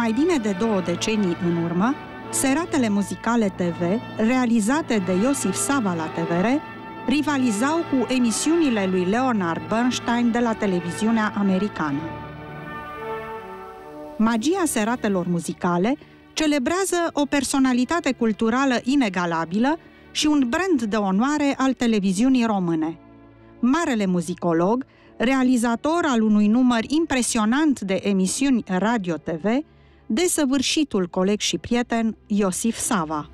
mai bine de două decenii în urmă, seratele muzicale TV, realizate de Iosif Sava la TVR, rivalizau cu emisiunile lui Leonard Bernstein de la televiziunea americană. Magia seratelor muzicale celebrează o personalitate culturală inegalabilă și un brand de onoare al televiziunii române. Marele muzicolog, realizator al unui număr impresionant de emisiuni radio-TV, desăvârșitul coleg și prieten Iosif Sava.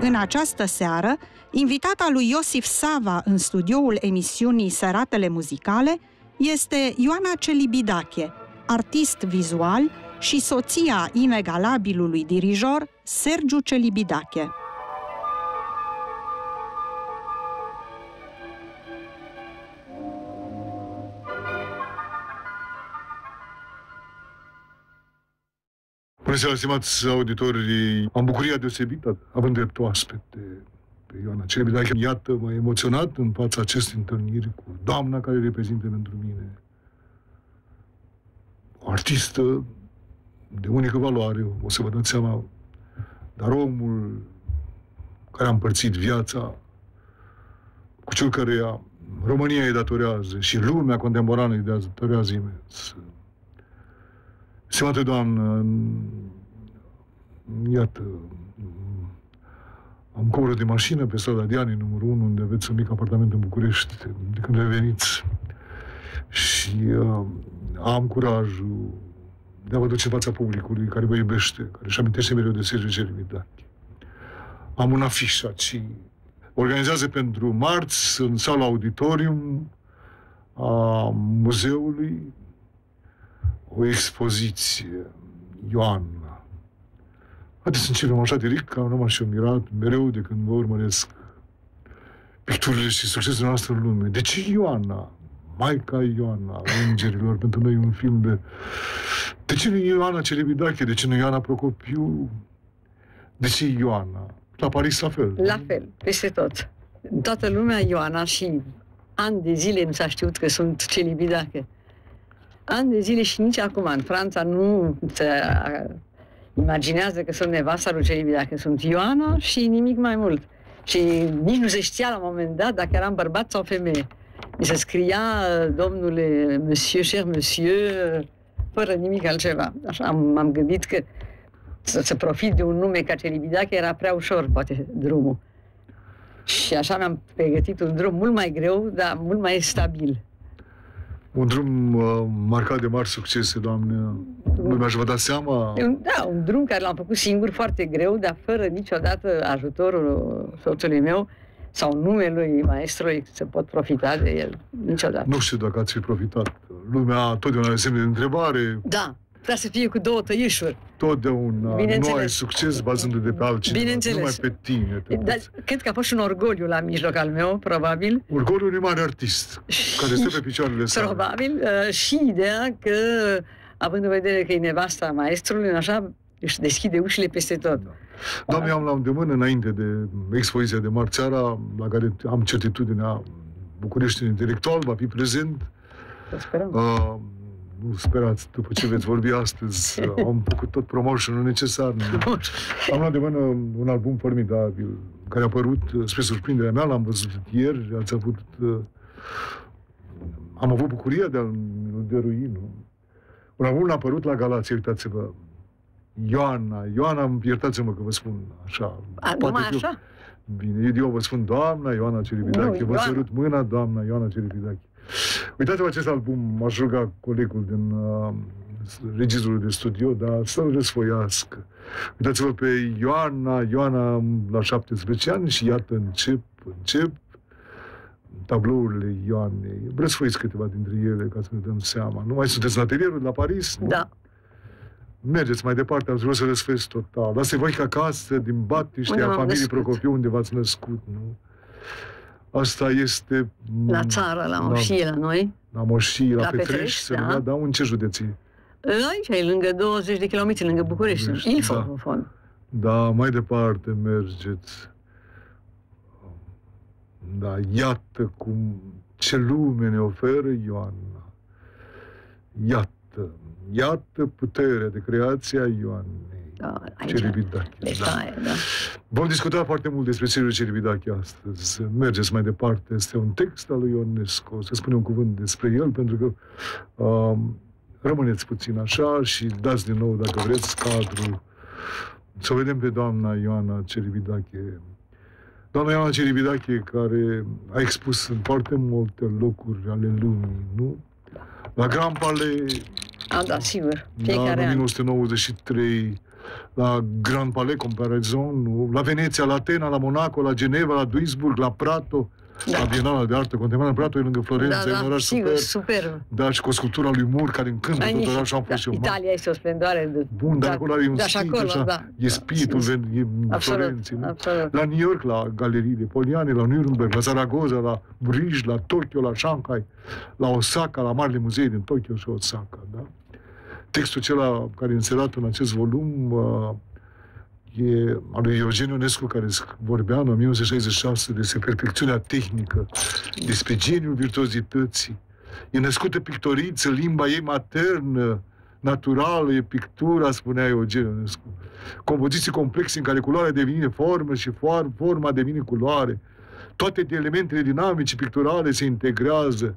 În această seară, invitata lui Iosif Sava în studioul emisiunii Seratele Muzicale este Ioana Celibidache, artist vizual și soția inegalabilului dirijor Sergiu Celibidache. Bună seara, stimați auditori. Am bucuria deosebită, având drept oaspete pe Ioana Celebidache. Iată, m-a emoționat în fața acestei întâlniri cu doamna care reprezintă pentru mine o artistă de unică valoare, o să vă dați seama, dar omul care a împărțit viața cu cel care România îi datorează și lumea contemporană îi datorează imens. Stimată doamnă, iată, am coborât de mașină pe strada Diani, numărul 1, unde aveți un mic apartament în București, de când reveniți. Și uh, am curajul de a vă duce în fața publicului care vă iubește, care își amintește mereu de Sergiu Cerimidache. Am un afiș aici. Organizează pentru marți, în sala auditorium a muzeului, o expoziție, Ioana. Haideți să începem așa de ric, că am rămas și eu mirat mereu de când vă urmăresc picturile și succesul noastră în lume. De ce Ioana? Maica Ioana, Îngerilor, pentru noi un film de... De ce nu Ioana Celebidache? De ce nu Ioana Procopiu? De ce Ioana? La Paris la fel. La fel, peste tot. Toată lumea Ioana și ani de zile nu s-a știut că sunt Celibidache. Ani de zile și nici acum în Franța nu se imaginează că sunt nevasta lui Celibidache. Sunt Ioana și nimic mai mult. Și nici nu se știa la un moment dat dacă eram bărbat sau femeie. Mi se scria, domnule, monsieur, cher monsieur, fără nimic altceva. Așa am, am gândit că să, să profit de un nume ca Celibidache era prea ușor, poate, drumul. Și așa mi-am pregătit un drum mult mai greu, dar mult mai stabil. Un drum uh, marcat de mari succese, doamne. Nu mi-aș vă da seama. Da, un drum care l-am făcut singur, foarte greu, dar fără niciodată ajutorul soțului meu sau numelui maestrului să pot profita de el niciodată. Nu știu dacă ați fi profitat. Lumea totdeauna are semne de întrebare. Da, Trebuie să fie cu două tăișuri. Totdeauna nu ai succes bazându-te de pe altcineva, Bineînțeles. numai pe tine. Te Dar cred că a fost și un orgoliu la mijloc al meu, probabil. Orgoliu unui mare artist, care stă pe picioarele sale. Probabil. Uh, și ideea că, având în vedere că e nevasta maestrului, așa, își deschide ușile peste tot. Da. Doamne, am la îndemână înainte de expoziția de marțeara, la care am certitudinea București intelectual, va fi prezent. Sperăm. Uh, nu sperați, după ce veți vorbi astăzi, am făcut tot promotionul necesar. Am luat de mână un album formidabil, care a apărut spre surprinderea mea, l-am văzut ieri, ați avut... Uh, am avut bucuria de a-l dărui, nu? Un album a apărut la Galație, uitați-vă, Ioana, Ioana, iertați-mă că vă spun așa. A, numai așa? Bine, eu vă spun doamna Ioana Ceribidache, vă sărut mâna doamna Ioana Ceribidache. Uitați-vă acest album, m-aș ruga colegul din uh, regizorul de studio, dar să-l răsfoiască. Uitați-vă pe Ioana, Ioana la 17 ani și iată încep, încep tablourile Ioanei. Răsfoiți câteva dintre ele ca să ne dăm seama. Nu mai sunteți în atelierul la Paris? Nu? Da. Mergeți mai departe, ați vrut să răsfoiți total. Asta e voi ca acasă, din Batiște, a familiei Procopiu, unde v-ați născut, nu? Asta este... La țară, la Moșie, la, la noi. La Moșie, la, la Petrești, Petrești da. da, în ce județie? Aici, e lângă 20 de kilometri, lângă București, București Ilfov, da. în fond. Da, mai departe mergeți. Da, iată cum ce lume ne oferă Ioana. Iată, iată puterea de creație a Ioanei. Da, aici, Celibidache. deci, Da. da. da. Vom discuta foarte mult despre Celiul Celibidache astăzi. Mergeți mai departe. Este un text al lui Ionescu. Să spunem un cuvânt despre el, pentru că um, rămâneți puțin așa și dați din nou, dacă vreți, cadrul. Să o vedem pe doamna Ioana Celibidache. Doamna Ioana Celibidache, care a expus în foarte multe locuri ale lumii, nu? La Grand Palais, A, da, sigur. da, în Fiecare an. 1993, la Grand Palais Comparaison, nu? la Veneția, la Atena, la Monaco, la Geneva, la Duisburg, la Prato, Da. la Bienala de Artă Contemporană. Prato e lângă Florența, Da, e un da, oraș sigur, super. super. Da, și cu o sculptură a lui Mur, care încântă tot Magnific. orașul. Am Da, fost și eu. Italia este o splendoare. De, Bun, dar acolo are un da, și spirit, acolo, așa, da. e spiritul, Da, ven- e Absolut, Florenții, nu? absolut. La New York, la galeriile Poliane, la Nuremberg, la Zaragoza, la Bruges, la Tokyo, la Shanghai, la Osaka, la marile muzee din Tokyo și Osaka, da? Textul acela care e înserat în acest volum uh, e al lui Eugen Ionescu, care sc- vorbea în 1966 despre perfecțiunea tehnică, despre geniul virtuozității. E născută pictoriță, limba ei maternă, naturală, e pictura, spunea Eugen Ionescu. Compoziții complexe în care culoarea devine formă și for- forma devine culoare. Toate elementele dinamice, picturale se integrează.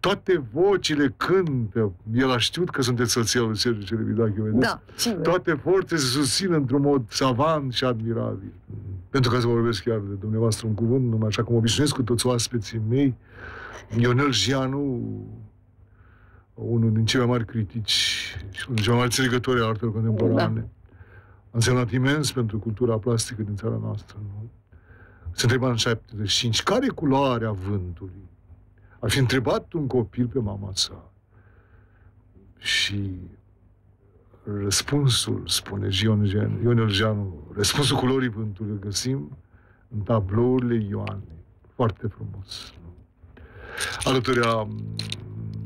Toate vocile cântă. El a știut că sunteți soția lui Sergiu Celebidache, vedeți? Da, sigur. Toate forțe se susțin într-un mod savant și admirabil. Pentru ca să vorbesc chiar de dumneavoastră un cuvânt, numai așa cum obișnuiesc cu toți oaspeții mei, Ionel Gianu, unul din cei mai mari critici și unul din cei mai mari înțelegători ai artelor contemporane, a însemnat imens pentru cultura plastică din țara noastră. Nu? Se întreba în 75, care e culoarea vântului? Ar fi întrebat un copil pe mama sa. Și răspunsul, spune Ion Gen- Ionel Janu, răspunsul culorii vântului îl găsim în tablourile Ioanei. Foarte frumos. nu? Alături a,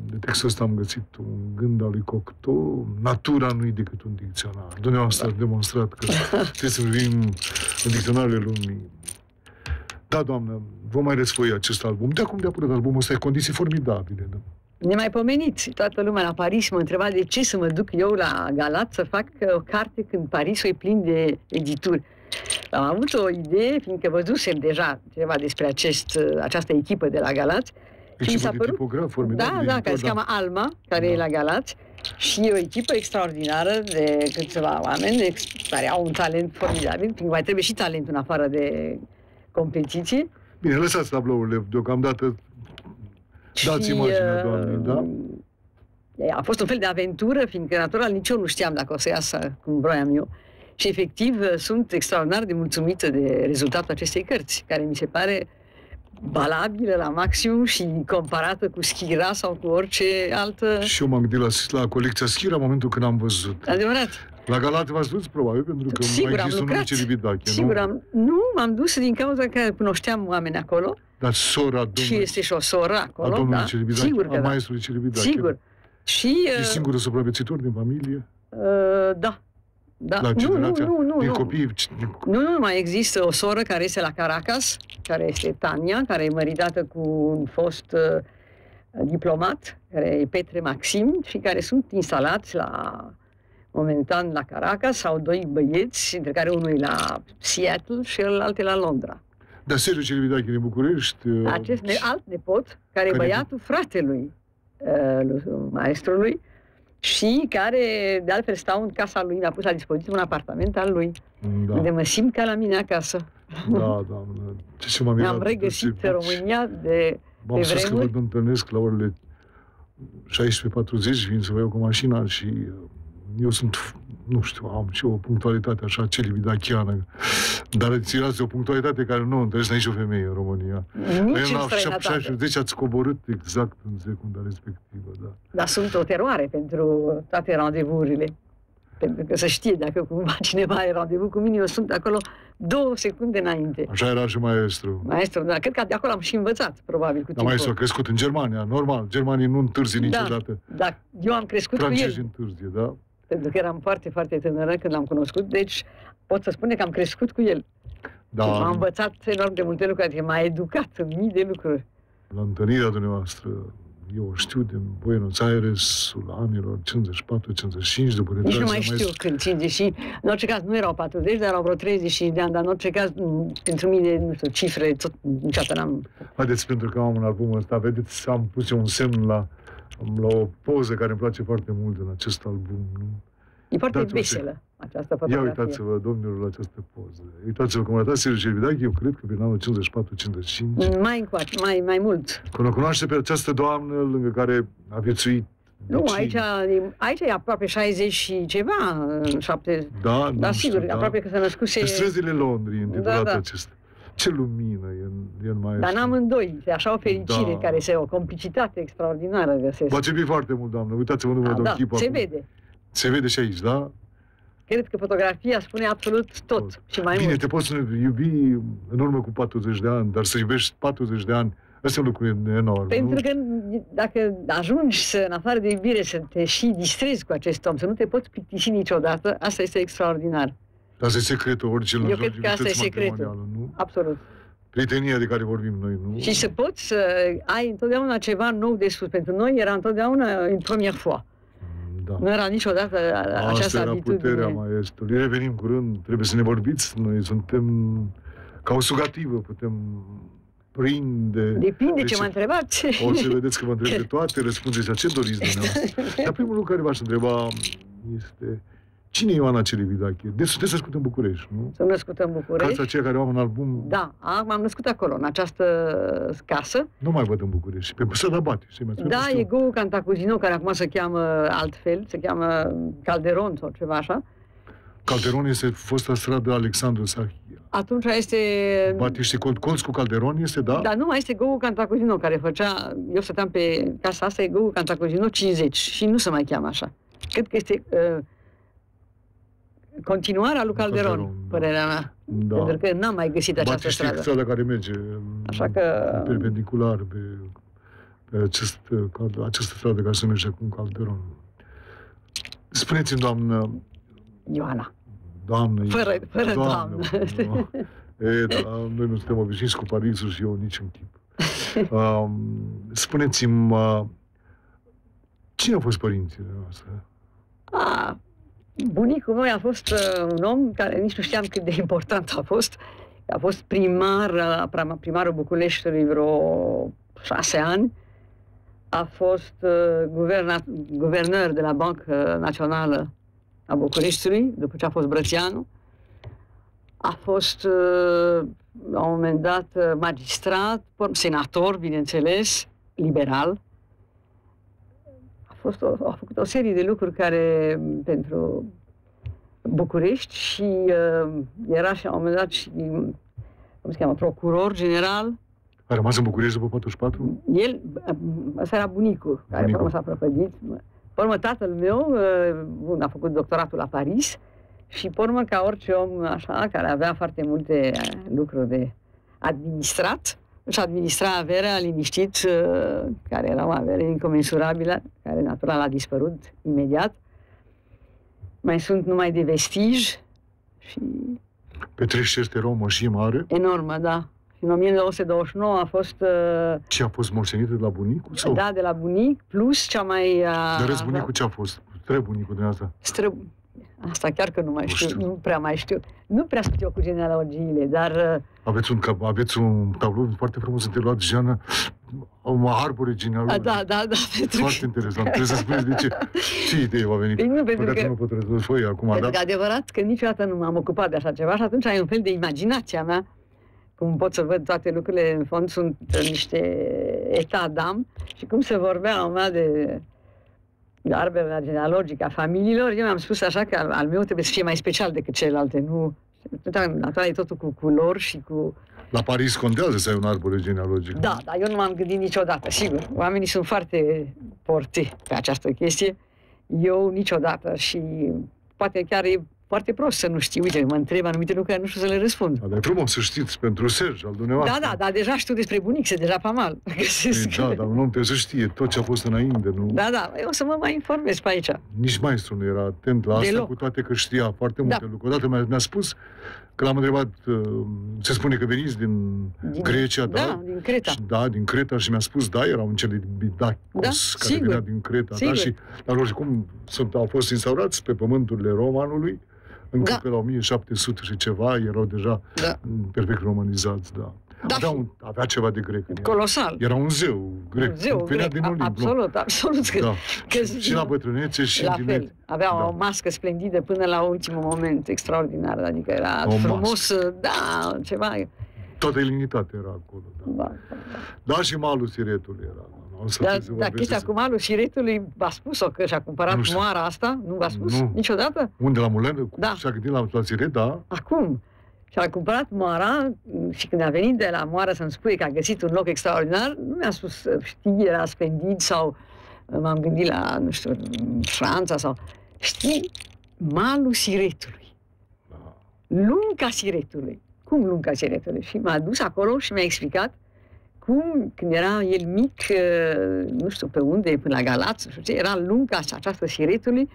de textul ăsta am găsit un gând al lui Cocteau, natura nu e decât un dicționar. Dumneavoastră ați demonstrat că trebuie să privim în dicționarele lumii. Da, doamnă, vom mai răsfoi acest album. De acum de apărut albumul ăsta e condiții formidabile. Da? Nemaipomenit. Toată lumea la Paris mă întreba de ce să mă duc eu la Galat să fac uh, o carte când Parisul e plin de edituri. Am avut o idee, fiindcă văzusem deja ceva despre acest, uh, această echipă de la Galați. Și mi Echipă s-a de părut- tipograf Da, formidabil. da, care se cheamă Alma, care Da. e la Galați. Și e o echipă extraordinară de câțiva oameni ex- care au un talent formidabil, fiindcă mai trebuie și talent în afară de competiție. Bine, lăsați tablourile deocamdată. Dați Și, imaginea uh, doamnei, da? A fost un fel de aventură, fiindcă natural nici eu nu știam dacă o să iasă cum vroiam eu. Și efectiv uh, sunt extraordinar de mulțumită de rezultatul acestei cărți, care mi se pare valabilă la maximum și comparată cu Schira sau cu orice altă... Și eu m-am gândit la, la colecția Schira în momentul când am văzut. Adevărat. La Galate v-ați dus, probabil, pentru că Sigur, mai am există un nume lucrat. Celibidache, Sigur, nu? am, nu, m-am dus din cauza că cunoșteam oameni acolo Dar sora și domnului, este și o soră a acolo, domnului da? Celibidache, Sigur a că da. maestrului Celibidache. Sigur. Și, E uh, singurul supraviețuitor din familie? uh, da. Da. La nu, nu, generația? nu, nu, din nu. copii? Din... Nu, nu, mai există o soră care este la Caracas, care este Tania, care e măritată cu un fost uh, diplomat, care e Petre Maxim, și care sunt instalați la momentan la Caracas, sau doi băieți, dintre care unul e la Seattle și celălalt e la Londra. Dar Sergiu Celibidache din București... uh, Acest ne- alt nepot, care e Care- băiatul fratelui uh, lui- maestrului și care, de altfel, stau în casa lui, mi-a pus la dispoziție un apartament al lui, Da, unde mă simt ca la mine acasă. da, doamnă. Ce ce m-am Mi-am mirat regăsit de- România de... M-am pe spus că vă vremuri. întâlnesc la orele 16.40, vin să vă iau cu mașina și uh, eu sunt, f- nu știu, am și o punctualitate așa celibidachiană, dar reținați o punctualitate care nu o întâlnesc nici o femeie în România. Nici în la străinătate. 60 ați coborât exact în secunda respectivă, da. Dar sunt o teroare pentru toate randevurile. Pentru că să știe, dacă cumva cineva are randevu cu mine, eu sunt acolo două secunde înainte. Așa era și maestru. Maestru, dar cred că de acolo am și învățat, probabil, cu Dar timpul. maestru a crescut în Germania, normal. Germanii nu întârzie Da. niciodată. Dar eu am crescut cu Francezii el. întârzie, da? Pentru că eram foarte, foarte tânără când l-am cunoscut, deci pot să spune că am crescut cu el. Da, M-a învățat enorm de multe lucruri, adică m-a educat în mii de lucruri. la întâlnirea dumneavoastră, eu știu din Buenos Airesul anilor 54-55, după Nici nu retragerea mai știu când 50 În orice caz, nu erau 40, dar erau vreo 35 de ani, dar în orice caz, m, pentru mine, nu știu, cifre, tot, niciodată n-am... Haideți, pentru că am un album ăsta, vedeți, am pus eu un semn la, la o poză care îmi place foarte mult în acest album. Nu? E foarte Dați-vă veselă această Ia fotografie. uitați-vă, domnilor, la această poză. Uitați-vă cum arăta Sergiu Cervidache, eu cred că prin anul 54-55. Mai încoace, mai, mai mult. Când o cunoaște pe această doamnă lângă care a viețuit Nu, decii. aici, aici e aproape 60 și ceva, în 70. Da, Da, nu sigur, știu, da. aproape că se născuse... Pe străzile Londrei, intitulat Da, da. acesta. Ce lumină e în, e în maestru. Dar n-am îndoi, e așa o fericire Da. care se, o complicitate extraordinară găsesc. V-ați iubit foarte mult, doamnă. Uitați-vă numele Da, de da, chip se acum. vede. Se vede și aici, da? Cred că fotografia spune absolut tot și mai Bine, mult. te poți iubi în urmă cu 40 de ani, dar să iubești 40 de ani, ăsta e un lucru enorm, Pentru nu? că dacă ajungi să, în afară de iubire, să te și distrezi cu acest om, să nu te poți plictisi niciodată, asta este extraordinar. Asta e secretul oricelor Eu cred că asta e secretul. matrimonială, nu? Absolut. Prietenia de care vorbim noi, nu? Și să poți să ai întotdeauna ceva nou de spus. Pentru noi era întotdeauna în première fois. Da. Nu era niciodată Asta această era puterea abitudine. maestrului. Revenim curând, trebuie să ne vorbiți. Noi suntem ca o sugativă, putem prinde. Depinde Deci, ce mă întrebați. O să vedeți că vă întreb de toate, răspundeți la ce doriți dumneavoastră. Dar primul lucru care v-aș întreba este cine e Ioana Celibidache? Deci sunteți născut în București, nu? Sunt născut în București. Cați aceia care au un album, Da, am, m-am născut acolo, în această casă. nu mai văd în București. Și pe Băsăda Bate, știi, mi-ați Da, spus e eu. Go Cantacuzino, care acum se cheamă altfel, se cheamă Calderon sau ceva așa. Calderon este fosta stradă Alexandru Sahia. Atunci este... Batiște Col, colț cu Calderon este, da? Dar nu mai este Go Cantacuzino, care făcea... Eu stăteam pe casa asta, e Go Cantacuzino 50 și nu se mai cheamă așa. Cred că este uh, continuarea lui Calderon, Calderon, da. părerea mea. da. Pentru că n-am mai găsit această Batiște stradă. strada care merge Așa că- perpendicular pe, pe acest, cal- această stradă care se merge acum Calderon. Spuneți-mi, doamnă, Ioana. doamnă... Fără- fără doamnă. nu. E, da, noi nu suntem obișnuiți cu Parisul și eu nici în chip. Um, spuneți-mi, uh, cine au fost părinții noastre? A, bunicul meu a fost uh, un om care nici nu știam cât de important a fost. A fost primar, uh, prim- primarul Bucureștiului vreo șase ani. A fost uh, guverna, guvernor de la Banca Națională a Bucureștiului, după ce a fost Brățianu. A fost, uh, la un moment dat, uh, magistrat, senator, bineînțeles, liberal a, fost o, a făcut o serie de lucruri care m, pentru București și uh, era și la un moment dat și, cum se cheamă, procuror general. A rămas în București după 44? El, uh, ăsta era bunicul, care Bunicul. pe urmă s-a prăpădit. Pe urmă, tatăl meu, uh, bun, a făcut doctoratul la Paris și pe urmă, ca orice om așa, care avea foarte multe uh, lucruri de administrat, își administra averea liniștit, uh, care era o avere incomensurabilă, care natural a dispărut imediat. Mai sunt numai de vestij și Petrește este o moșie mare. enormă, da. Și în 1929 a fost uh, Ce a fost moștenită de la bunicul? Sau? da de la bunic, plus cea mai... Uh, Dar râs bunicul ce a fost? Trebunicul dumneavoastră. stră... Asta chiar că nu mai Nu știu, știu. nu prea mai știu. Nu prea știu eu cu genealogiile, dar uh, Aveți un, cap- aveți un tablou foarte frumos înteluat, Jana, o arbore genealogic. uh, da, da, da, pentru Foarte că, interesant. Trebuie să spuneți de ce. Ce idee v-a venit? Păi nu, pentru Păcat că- nu pot răspunde acum, pentru da? că adevărat că niciodată nu m-am ocupat de așa ceva și atunci ai un fel de imaginația mea, cum pot să văd toate lucrurile, în fond sunt niște etat d'am și cum se vorbea la un moment dat de de arbele genealogic a familiilor, eu mi-am spus așa că al, al meu trebuie să fie mai special decât celelalte, nu... Natural e totul cu culori și cu... La Paris contează să ai un arbore genealogic. Da, dar eu nu m-am gândit niciodată, sigur. Oamenii sunt foarte porti pe această chestie. Eu niciodată și poate chiar e foarte prost să nu știu. Uite, mă întreb anumite lucruri care nu știu să le răspund. Da, dar e frumos să știți pentru Serge, al dumneavoastră. Da, da, dar deja știu despre bunic, se deja pamal. Păi, da, dar un om trebuie să știe tot ce a fost înainte, nu? Da, da, eu o să mă mai informez pe aici. Nici maestru nu era atent la asta, Deloc. cu toate că știa foarte multe Da. lucruri. Odată mi-a, mi-a spus că l-am întrebat, uh, se spune că veniți din, Din- Grecia, da? Da, din Creta. Și, da, din Creta și mi-a spus, da, era un celebridacos Da, care sigur. venea din Creta. Da, Sigur. și, dar lor, cum sunt, au fost instaurați pe pământurile romanului, încă Da. pe la 1700 și ceva, erau deja Da. perfect romanizați, da. Da, avea, și- un, avea ceva de grec în el. Colosal. Era un zeu grec. Zeu venea grec, din a- Olimp. nu? absolut, absolut. Că, Da. că și, și la bătrânețe și la în tineret. fel. Avea Da. o mască splendidă până la ultimul moment, extraordinar. Adică era O frumos, da, ceva. Toată elinitatea era acolo. Da, Da, da. da și malul Siretului era. O să Dar, se dar vorbește chestia să- cu malul șiretului, v-a spus-o că și-a cumpărat Nu știu. moara asta? Nu v-a spus Nu. niciodată? Unde la Mulen? Da. Și-a gândit la, la Siret, da. Acum. Și-a cumpărat moara și când a venit de la moară să-mi spune că a găsit un loc extraordinar, nu mi-a spus, știi, era splendid sau m-am gândit la, nu știu, Franța sau... Știi, malul Siretului. da. lunca siretului. Cum lunca siretului? Și m-a dus acolo și mi-a explicat cum, când era el mic, uh, nu știu pe unde, până la Galați, nu știu ce, era lunca și această siretului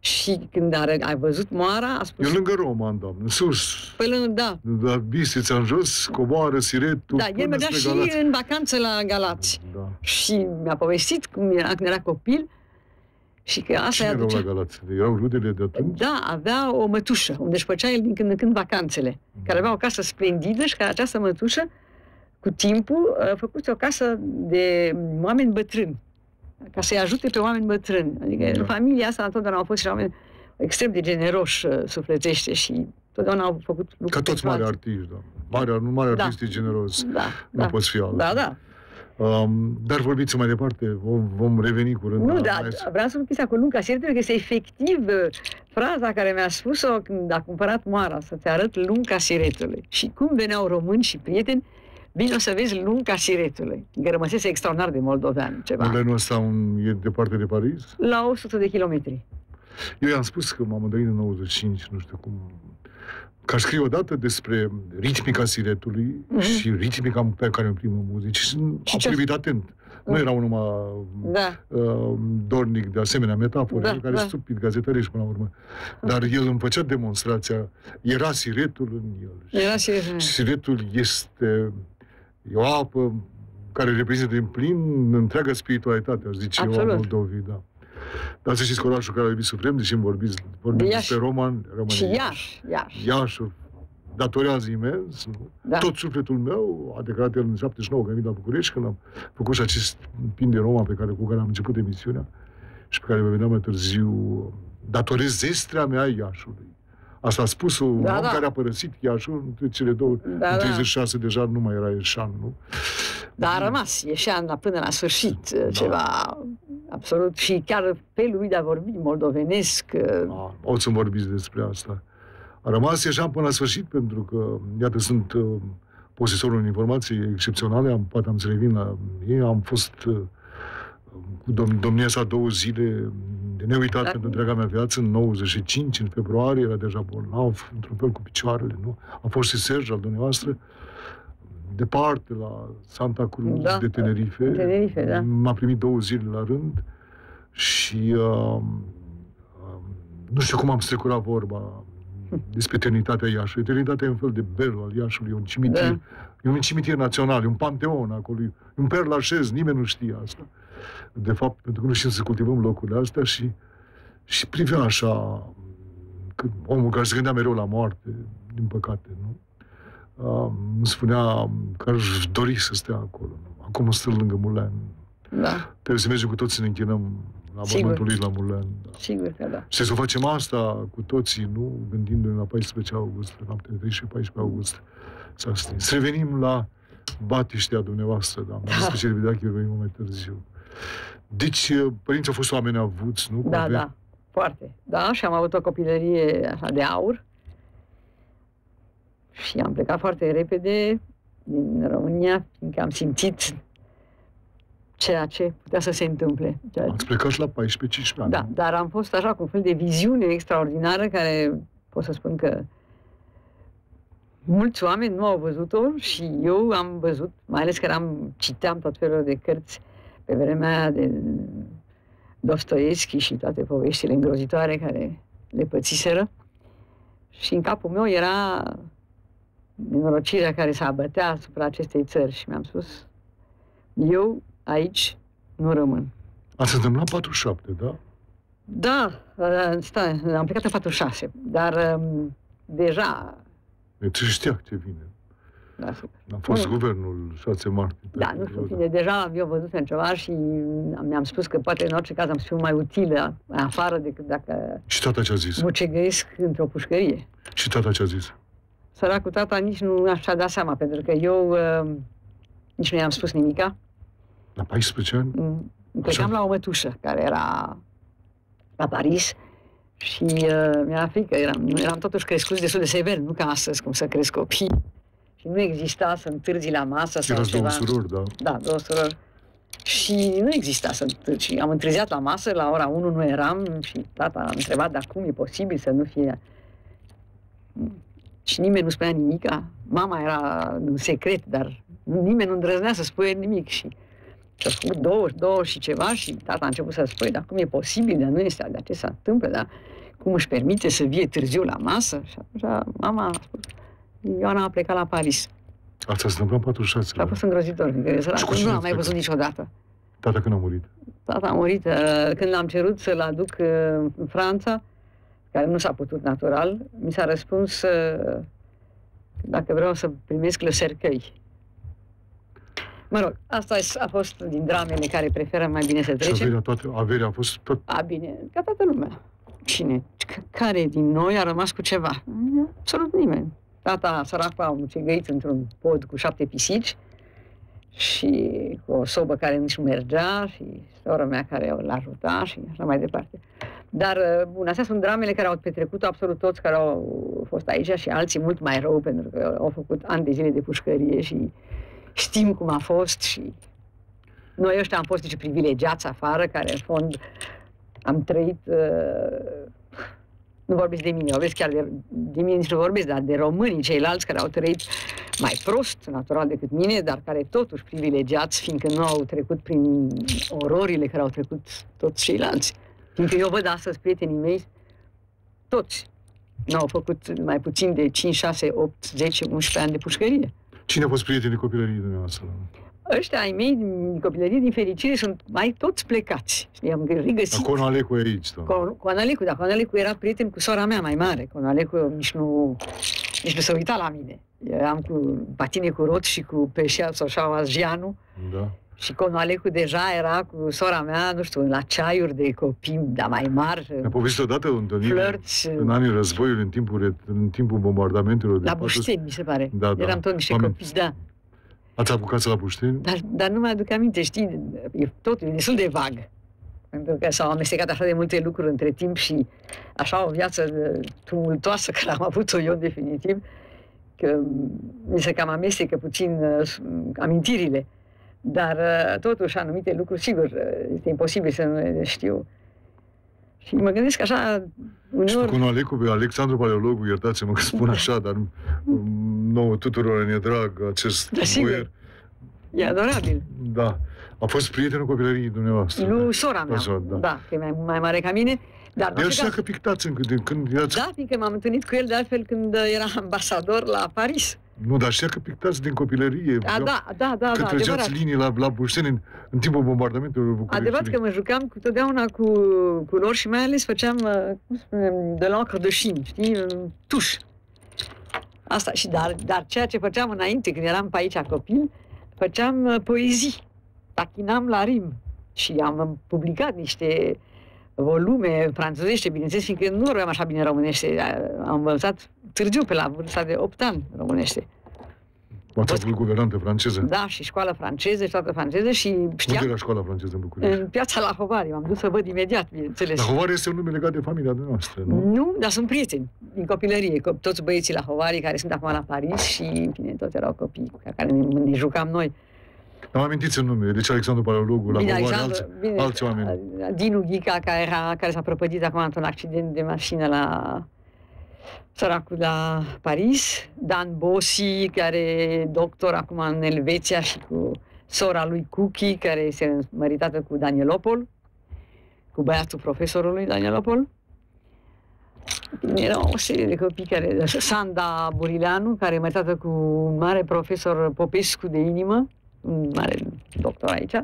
și când a, a văzut moara, a E spus, lângă Roman, doamne, sus. pe lângă, da, La Bistrița în jos, coboară Siretul da, până el mergea spre și Galați. în vacanță la Galați. Da. Și mi-a povestit cum era când era copil și că asta Cine îi erau la aducea... Galați? Erau rudele de atunci? Da, avea o mătușă, unde își făcea el din când în când vacanțele, care avea o casă splendidă și care această mătușă, cu timpul, a făcut o casă de oameni bătrâni, ca să-i ajute pe oameni bătrâni. Adică Da. în familia asta întotdeauna au fost și oameni extrem de generoși uh, sufletește și totdeauna au făcut lucruri Ca toți pentru mari alții. artiști, da. Mare, un mare Da. artist e generos. Da, Nu da. poți fi altul. Da, da. Um, dar vorbiți mai departe, vom, vom reveni curând. Nu, la dar maestru. vreau să spun chestia cu Lunca Siretului, că este efectiv uh, fraza care mi-a spus-o când a cumpărat moara, să-ți arăt Lunca Siretului. Și cum veneau români și prieteni, bine o să vezi Lunca Siretului, că rămăsese extraordinar de moldovean, ceva. Mulenul ăsta un, e departe de Paris? La 100 de kilometri. Eu i-am spus că m-am întâlnit în 95, nu știu cum... Că aș scrie odată despre ritmica siretului Mhm. și ritmica pe care o imprimă muzici. Și Și am ce- privit atent. Nu Mhm. erau numai Da, uh, dornic de asemenea metafore, Da, care da. sunt stupid gazetărești până la urmă. Dar el îmi făcea demonstrația, era siretul în el. era și... Siretul este e o apă care reprezintă din plin întreaga spiritualitate, aș zice eu, a Absolut. Moldovii, da. Dar să știți că orașul care a iubit suprem, deși îmi vorbiți, vorbim De Iași. despre Roman, Roman Și e Iași, Iași. Iașul datorează imens, nu? Da. Tot sufletul meu, a declarat el în 79 că a venit la București, când am făcut și acest pin de Roma pe care, cu care am început emisiunea și pe care vă vedeam mai târziu, datorez zestrea mea Iașului. Asta a spus un Da, om da. care a părăsit Iașul între cele două. Da, în da. 36 deja nu mai era Ieșan, nu? Dar a rămas, ieșea la, până la sfârșit, Da. ceva absolut. Și chiar felul lui de a vorbi moldovenesc, uh, Da, o să vorbiți despre asta. A rămas Ieșan până la sfârșit pentru că, iată, sunt uh, posesorul unei informații excepționale, am, poate am să revin la ei, am fost uh, cu dom- domnia sa două zile de neuitat Da. pentru întreaga mea viață, în 95, în februarie, era deja bolnav, într-un fel cu picioarele, nu? A fost și Serge al dumneavoastră, departe, la Santa Cruz Da, de Tenerife. de Tenerife, da. M-a primit două zile la rând și uh, uh, nu știu cum am strecurat vorba despre eternitatea Iașului. Eternitatea e un fel de bel al Iașului, e un cimitir, Da. e un cimitir național, e un panteon acolo, e un perlașez, nimeni nu știe asta. De fapt, pentru că nu știm să cultivăm locurile astea și, și privea așa, când omul care se gândea mereu la moarte, din păcate, nu? Uh, îmi spunea că aș dori să stea acolo. Nu? Acum stă lângă Mulan. da, Trebuie să mergem cu toți să ne închinăm la Sigur. pământul lui la Mulan. Da. sigur că da. Și să facem asta cu toții, nu? Gândindu-ne la 14 august, la noaptea de 13-14 august. S-a stins. Să revenim la batiștea dumneavoastră, da. Am Da. zis că cel vedeac eu venim mai târziu. Deci, părinții au fost oameni avuți, nu? Da, Cu da, foarte. Da, și am avut o copilărie așa de aur. Și am plecat foarte repede din România, fiindcă am simțit ceea ce putea să se întâmple. Ceea Ați plecat la 14-15 ani. Da, dar am fost așa cu un fel de viziune extraordinară care pot să spun că mulți oameni nu au văzut-o și eu am văzut, mai ales că eram, citeam tot felul de cărți pe vremea aia de Dostoevski și toate poveștile îngrozitoare care le pățiseră. Și în capul meu era nenorocirea care s-a abătea asupra acestei țări și mi-am spus, eu aici nu rămân. Ați întâmplat 47, da? Da, uh, stai, am plecat în 46, dar um, deja... Deci știa ce vine. Da, super. A fost Bun. guvernul 6 martie. Da, nu știu, bine, deja eu văzut în ceva și mi-am spus că poate în orice caz am să fiu mai utilă afară decât dacă Și tata ce a zis? mucegăiesc într-o pușcărie. Și tata ce a zis? Săracul tata nici nu așa dat seama, pentru că eu uh, nici nu i-am spus nimica. La 14 ani? Mm, Plecam la o mătușă care era la Paris și uh, mi-era frică, eram, eram totuși crescuți destul de sever, nu ca astăzi, cum să cresc copii. Și nu exista să întârzi la masă sau Erați ceva. două surori, da? Da, două surori. Și nu exista să întârzi. Am întârziat la masă, la ora 1 nu eram și tata a întrebat dar cum e posibil să nu fie... Și nimeni nu spunea nimica. Mama era în secret, dar nimeni nu îndrăznea să spune nimic și și-a făcut două, două și ceva și tata a început să spui, dar cum e posibil, dar nu este, dar ce se întâmplă, dar cum își permite să vie târziu la masă? Și atunci mama a spus, Ioana a plecat la Paris. Asta se întâmplă în 46, Și a da? fost îngrozitor, că Și cu săracul cine nu am ați mai văzut plecat? niciodată. Tata când a murit? Tata a murit uh, când l-am cerut să-l aduc uh, în Franța, care nu s-a putut natural, mi s-a răspuns uh, dacă vreau să primesc le cercueil. Mă rog, asta a fost din dramele care preferă mai bine să Și trecem. averea, toate, averea a fost tot... A, bine, ca toată lumea. Cine? C- Care din noi a rămas cu ceva? Absolut nimeni. Tata, săracul, a mucegăit într-un pod cu șapte pisici și cu o sobă care nici nu mergea și sora mea care l ajuta și așa mai departe. Dar, uh, bun, astea sunt dramele care au petrecut absolut toți care au fost aici și alții mult mai rău, pentru că au făcut ani de zile de pușcărie și știm cum a fost și noi ăștia am fost niște privilegiați afară, care în fond am trăit, uh, nu vorbesc de mine, vorbesc chiar de, de mine nici nu vorbesc, dar de românii ceilalți care au trăit mai prost, natural, decât mine, dar care totuși privilegiați, fiindcă nu au trecut prin ororile care au trecut toți ceilalți. Fiindcă eu văd astăzi prietenii mei, toți, n-au făcut mai puțin de 5, 6, 8, 10, 11 ani de pușcărie. Cine a fost prietenii copilăriei dumneavoastră? Ăștia ai mei din copilărie, din fericire, sunt mai toți plecați. I-am regăsit. Acolo Alecu e aici, da. Cu, cu Analicu, dar cu Analicu era prieten cu sora mea mai mare. Cu Analicu nici nu, nici nu se uita la mine. Eram cu patine cu rot și cu Peșea Soșau Azgianu da. și cu Analicu deja era cu sora mea, nu știu, la ceaiuri de copii, dar mai mari, Mi-a povestit odată o întâlnire flirți, în anii războiului, în timpul, în timpul bombardamentelor de la 40. Bușteni, mi se pare. Da, da. Eram tot niște Oameni- copii, da. Ați apucat la Bușteni? Dar, dar nu mi-aduc aminte, știi, e totul e destul de vag. Pentru că s-au amestecat așa de multe lucruri între timp și așa o viață uh, tumultoasă care am avut-o eu definitiv, că mi se cam amestecă puțin uh, s- amintirile. Dar uh, totuși anumite lucruri, sigur, uh, este imposibil să nu le știu. Și mă gândesc așa, Și uneori... cu Alecu, pe Alexandru Paleologu, iertați-mă că spun așa, dar mm, nouă tuturor ne drag acest Da, sigur. boier. E adorabil. Da. A fost prietenul copilăriei dumneavoastră. Nu da. sora mea, Așa, da. da, că e mai, mai mare ca mine, dar El nu știa că pictați încă de când erați... Da, fiindcă m-am întâlnit cu el de altfel când uh, era ambasador la Paris. Nu, dar știa că pictați din copilărie. A, da, da, da, Că da, trăgeați adevărat. linii la, la Bușteni în, în timpul bombardamentelor Bucureștiului. Adevărat că mă jucam cu totdeauna cu, cu lor și mai ales făceam, uh, cum spunem, de l'encre de Chine, știi, uh, tuș. Asta, și dar, dar ceea ce făceam înainte, când eram pe aici copil, făceam uh, poezii, tachinam la rim și am uh, publicat niște volume franțuzește, bineînțeles, fiindcă nu vorbeam așa bine românește. Am învățat târziu, pe la vârsta de 8 ani, românește. V-ați avut guvernantă franceză. Da, și școală franceză, și toată franceză și Unde știam era școala franceză în București? în piața la Hovari. M-am dus să văd imediat, bineînțeles. La Hovar este un nume legat de familia dumneavoastră, nu? Nu, dar sunt prieteni din copilărie, co- toți băieții la Hovari care sunt acum la Paris și, în fine, toți erau copii cu care ne, ne jucam noi. Dar mă amintiți în nume, deci Alexandru Paleologu, la Hovar, Alexandru, alți, bine, alți oameni. Dinu Ghica, care, era, care s-a prăpădit acum într-un accident de mașină la săracul la Paris, Dan Bossi, care e doctor acum în Elveția și cu sora lui Cookie, care este măritată cu Danielopol, cu băiatul profesorului Danielopol. Era o serie de copii care... Sanda Burileanu, care e măritată cu un mare profesor Popescu de inimă, un mare doctor aici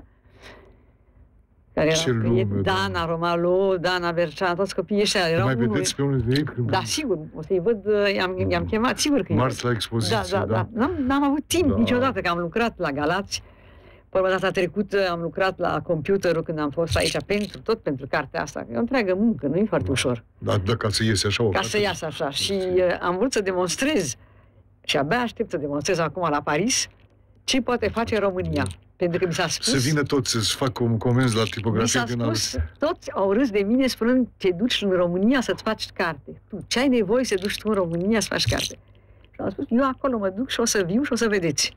care Ce erau lume, prieteni, Dana Doamne. Romalo, Dana Bercean, toți copiii ăștia erau Mai unul- vedeți pe unul de ei? Când Da, sigur, o să-i văd, uh, i-am, i-am chemat, sigur că Marți la da, expoziție, da, da. N-am, n-am avut timp Da. niciodată, că am lucrat la Galați. Până data trecută am lucrat la computerul când am fost aici pentru, tot pentru cartea asta. E o întreagă muncă, nu e foarte ușor. Da, da, ca să iese așa o Ca carte. să iasă așa. Și uh, am vrut să demonstrez și abia aștept să demonstrez acum la Paris ce poate face România. Pentru că mi s-a spus... Să vină toți să-ți facă com- comenzi la Mi tipografie s-a din spus, toți au râs de mine spunând te duci în România să-ți faci carte. Tu ce ai nevoie să duci tu în România să faci carte? Și am spus, eu acolo mă duc și o să viu și o să vedeți.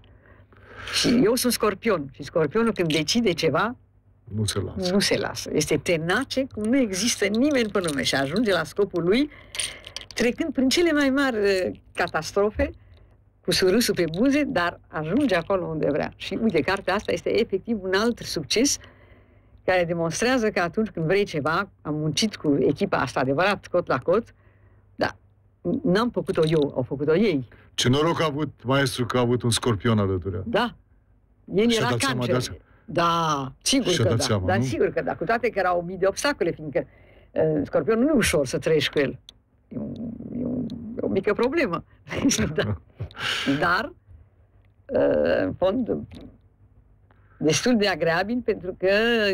Și eu sunt scorpion. Și scorpionul când decide ceva, Nu se lasă. nu se lasă. Este tenace cum nu există nimeni pe lume și ajunge la scopul lui trecând prin cele mai mari eh, catastrofe cu surâsul pe buze, dar ajunge acolo unde vrea. Și uite, cartea asta este efectiv un alt succes care demonstrează că atunci când vrei ceva, am muncit cu echipa asta adevărat, cot la cot, dar n-am făcut-o eu, au făcut-o ei. Ce noroc a avut maestru că a avut un scorpion alături. Da. El Și-a era dat seama de cancer. asta? Da, sigur Și-a că dat da. seama, Dar nu? sigur că da. Cu toate că erau mii de obstacole, fiindcă uh, scorpionul nu e ușor să trăiești cu el. E, un, e, un, e o mică problemă. da. Dar, uh, în fond, destul de agreabil pentru că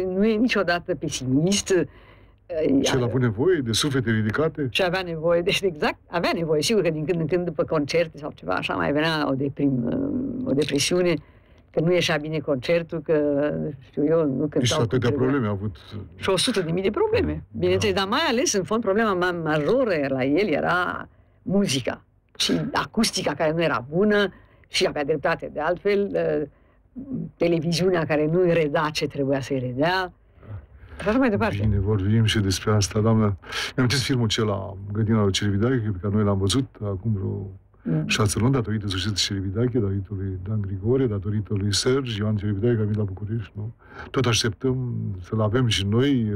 nu e niciodată pesimist. uh, Ce l-a avut nevoie de suflete ridicate? și avea nevoie, deci exact, avea nevoie, sigur că din când în când după concerte sau ceva așa mai venea o, deprim, o depresiune, că nu ieșea bine concertul, că știu eu, nu cântau Și cum atâtea trebuia. probleme a avut. Și o sută de mii de probleme, bineînțeles, dar mai ales, în fond, problema ma- majoră la el era muzica și acustica care nu era bună și avea dreptate de altfel, uh, televiziunea care nu îi reda ce trebuia să-i redea, și așa mai departe. Bine, vorbim și despre asta, doamnă. Mi-am amintesc filmul acela, Grădina lui Cerividache, pe care noi l-am văzut acum vreo Mm. șase luni, datorită societății Cerividache, datorită lui Dan Grigore, datorită lui Sergi, Ioan Cerividache, care a venit la București, nu? Tot așteptăm să-l avem și noi.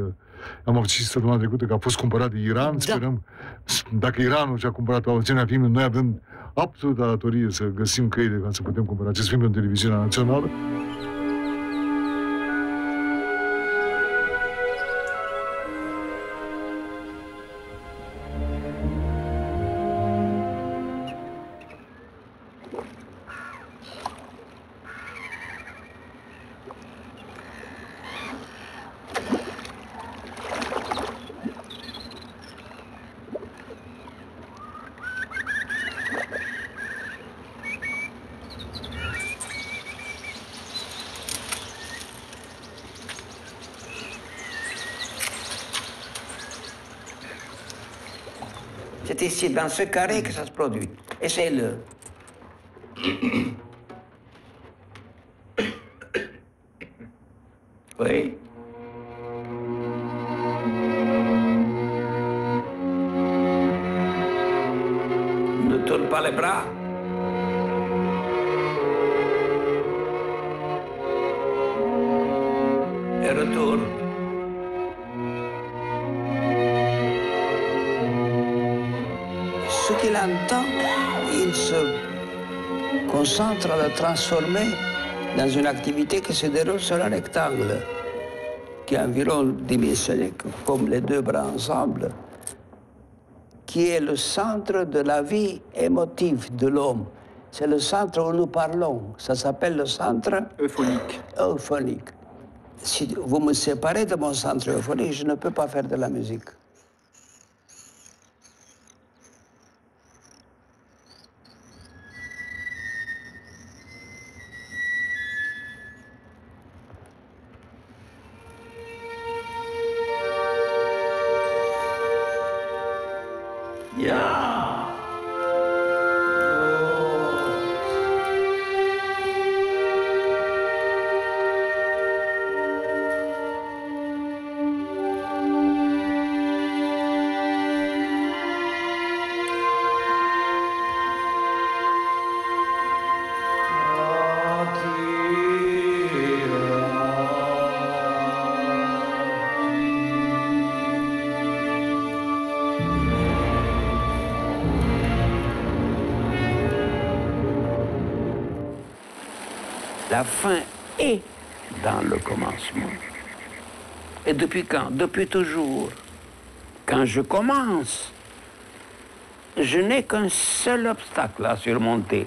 Am avut și săptămâna trecută că a fost cumpărat de Iran, Da. sperăm, dacă Iranul și-a cumpărat o asemenea film, noi avem absolută datorie să găsim căile ca să putem cumpăra acest film în televiziunea națională. C'est ici, dans ce carré, que ça se produit. Essayez-le. Concentre à le transformer dans une activité qui se déroule sur un rectangle, qui est environ dimensionné comme les deux bras ensemble, qui est le centre de la vie émotive de l'homme. C'est le centre où nous parlons. Ça s'appelle le centre euphonique. euphonique. Si vous me séparez de mon centre euphonique, je ne peux pas faire de la musique. La fin est dans le commencement. Et depuis quand? Depuis toujours. Quand je commence, je n'ai qu'un seul obstacle à surmonter.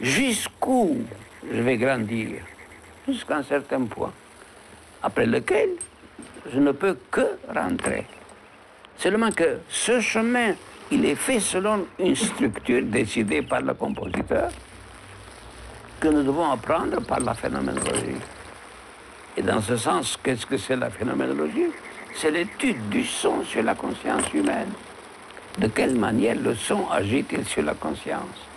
Jusqu'où je vais grandir? Jusqu'à un certain point. Après lequel, je ne peux que rentrer. Seulement que ce chemin, il est fait selon une structure décidée par le compositeur que nous devons apprendre par la phénoménologie. Et dans ce sens, qu'est-ce que c'est la phénoménologie? C'est l'étude du son sur la conscience humaine. De quelle manière le son agit-il sur la conscience?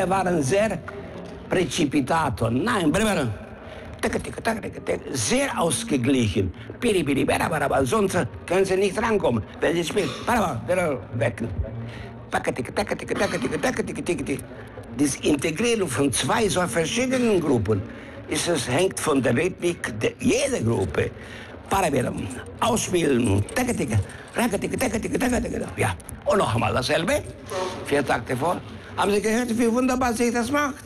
Male waren sehr precipitato. Nein, bremer. Sehr ausgeglichen. Piri, piri, bera, bera, bera. Sonst können sie nicht rankommen. Wenn sie spielen, weg. Das Integrieren von zwei so verschiedenen Gruppen ist es, hängt von der Rhythmik der, jeder Gruppe. Parabieren, ausspielen, ja. Und noch einmal dasselbe. Vier Takte vor. Haben Sie gehört, wie wunderbar sich das macht?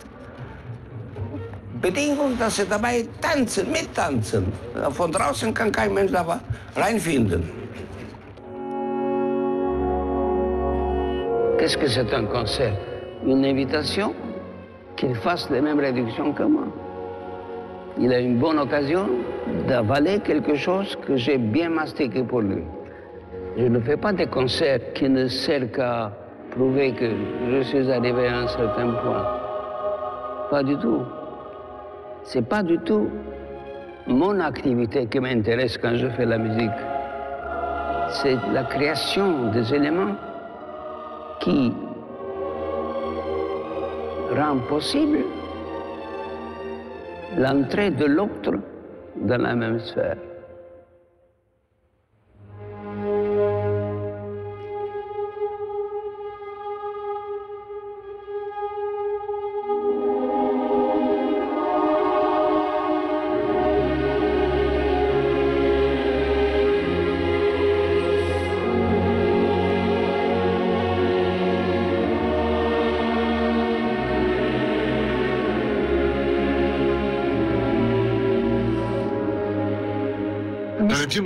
Bedingung, dass Sie dabei tanzen, mittanzen. Von draußen kann kein Mensch da reinfinden. Qu'est-ce que c'est un concert? Une invitation? Qu'il fasse les mêmes réductions que moi. Il a une bonne occasion d'avaler quelque chose que j'ai bien mastiqué pour lui. Je ne fais pas des concerts qui ne servent qu'à prouver que je suis arrivé à un certain point. Pas du tout. C'est pas du tout mon activité qui m'intéresse quand je fais la musique. C'est la création des éléments qui rend possible l'entrée de l'autre dans la même sphère.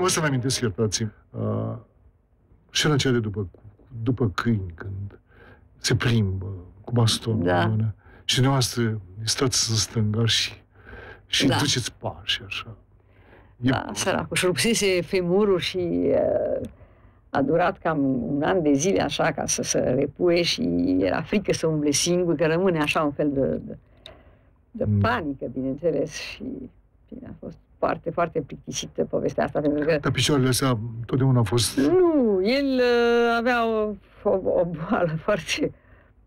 Filmul ăsta mi amintesc, iertați uh, scena aceea de după, după câini, când se plimbă cu bastonul da. în mână și dumneavoastră stați în stânga și, și da. duceți pași așa. E... Da, săracul. Și rupsese femurul și uh, a durat cam un an de zile așa ca să se repue și era frică să umble singur, că rămâne așa un fel de, de, de mm. panică, bineînțeles. Și bine, a fost foarte, foarte plictisită povestea asta. Pentru că... Dar picioarele astea totdeauna au fost... Nu, el uh, avea o, o, o boală foarte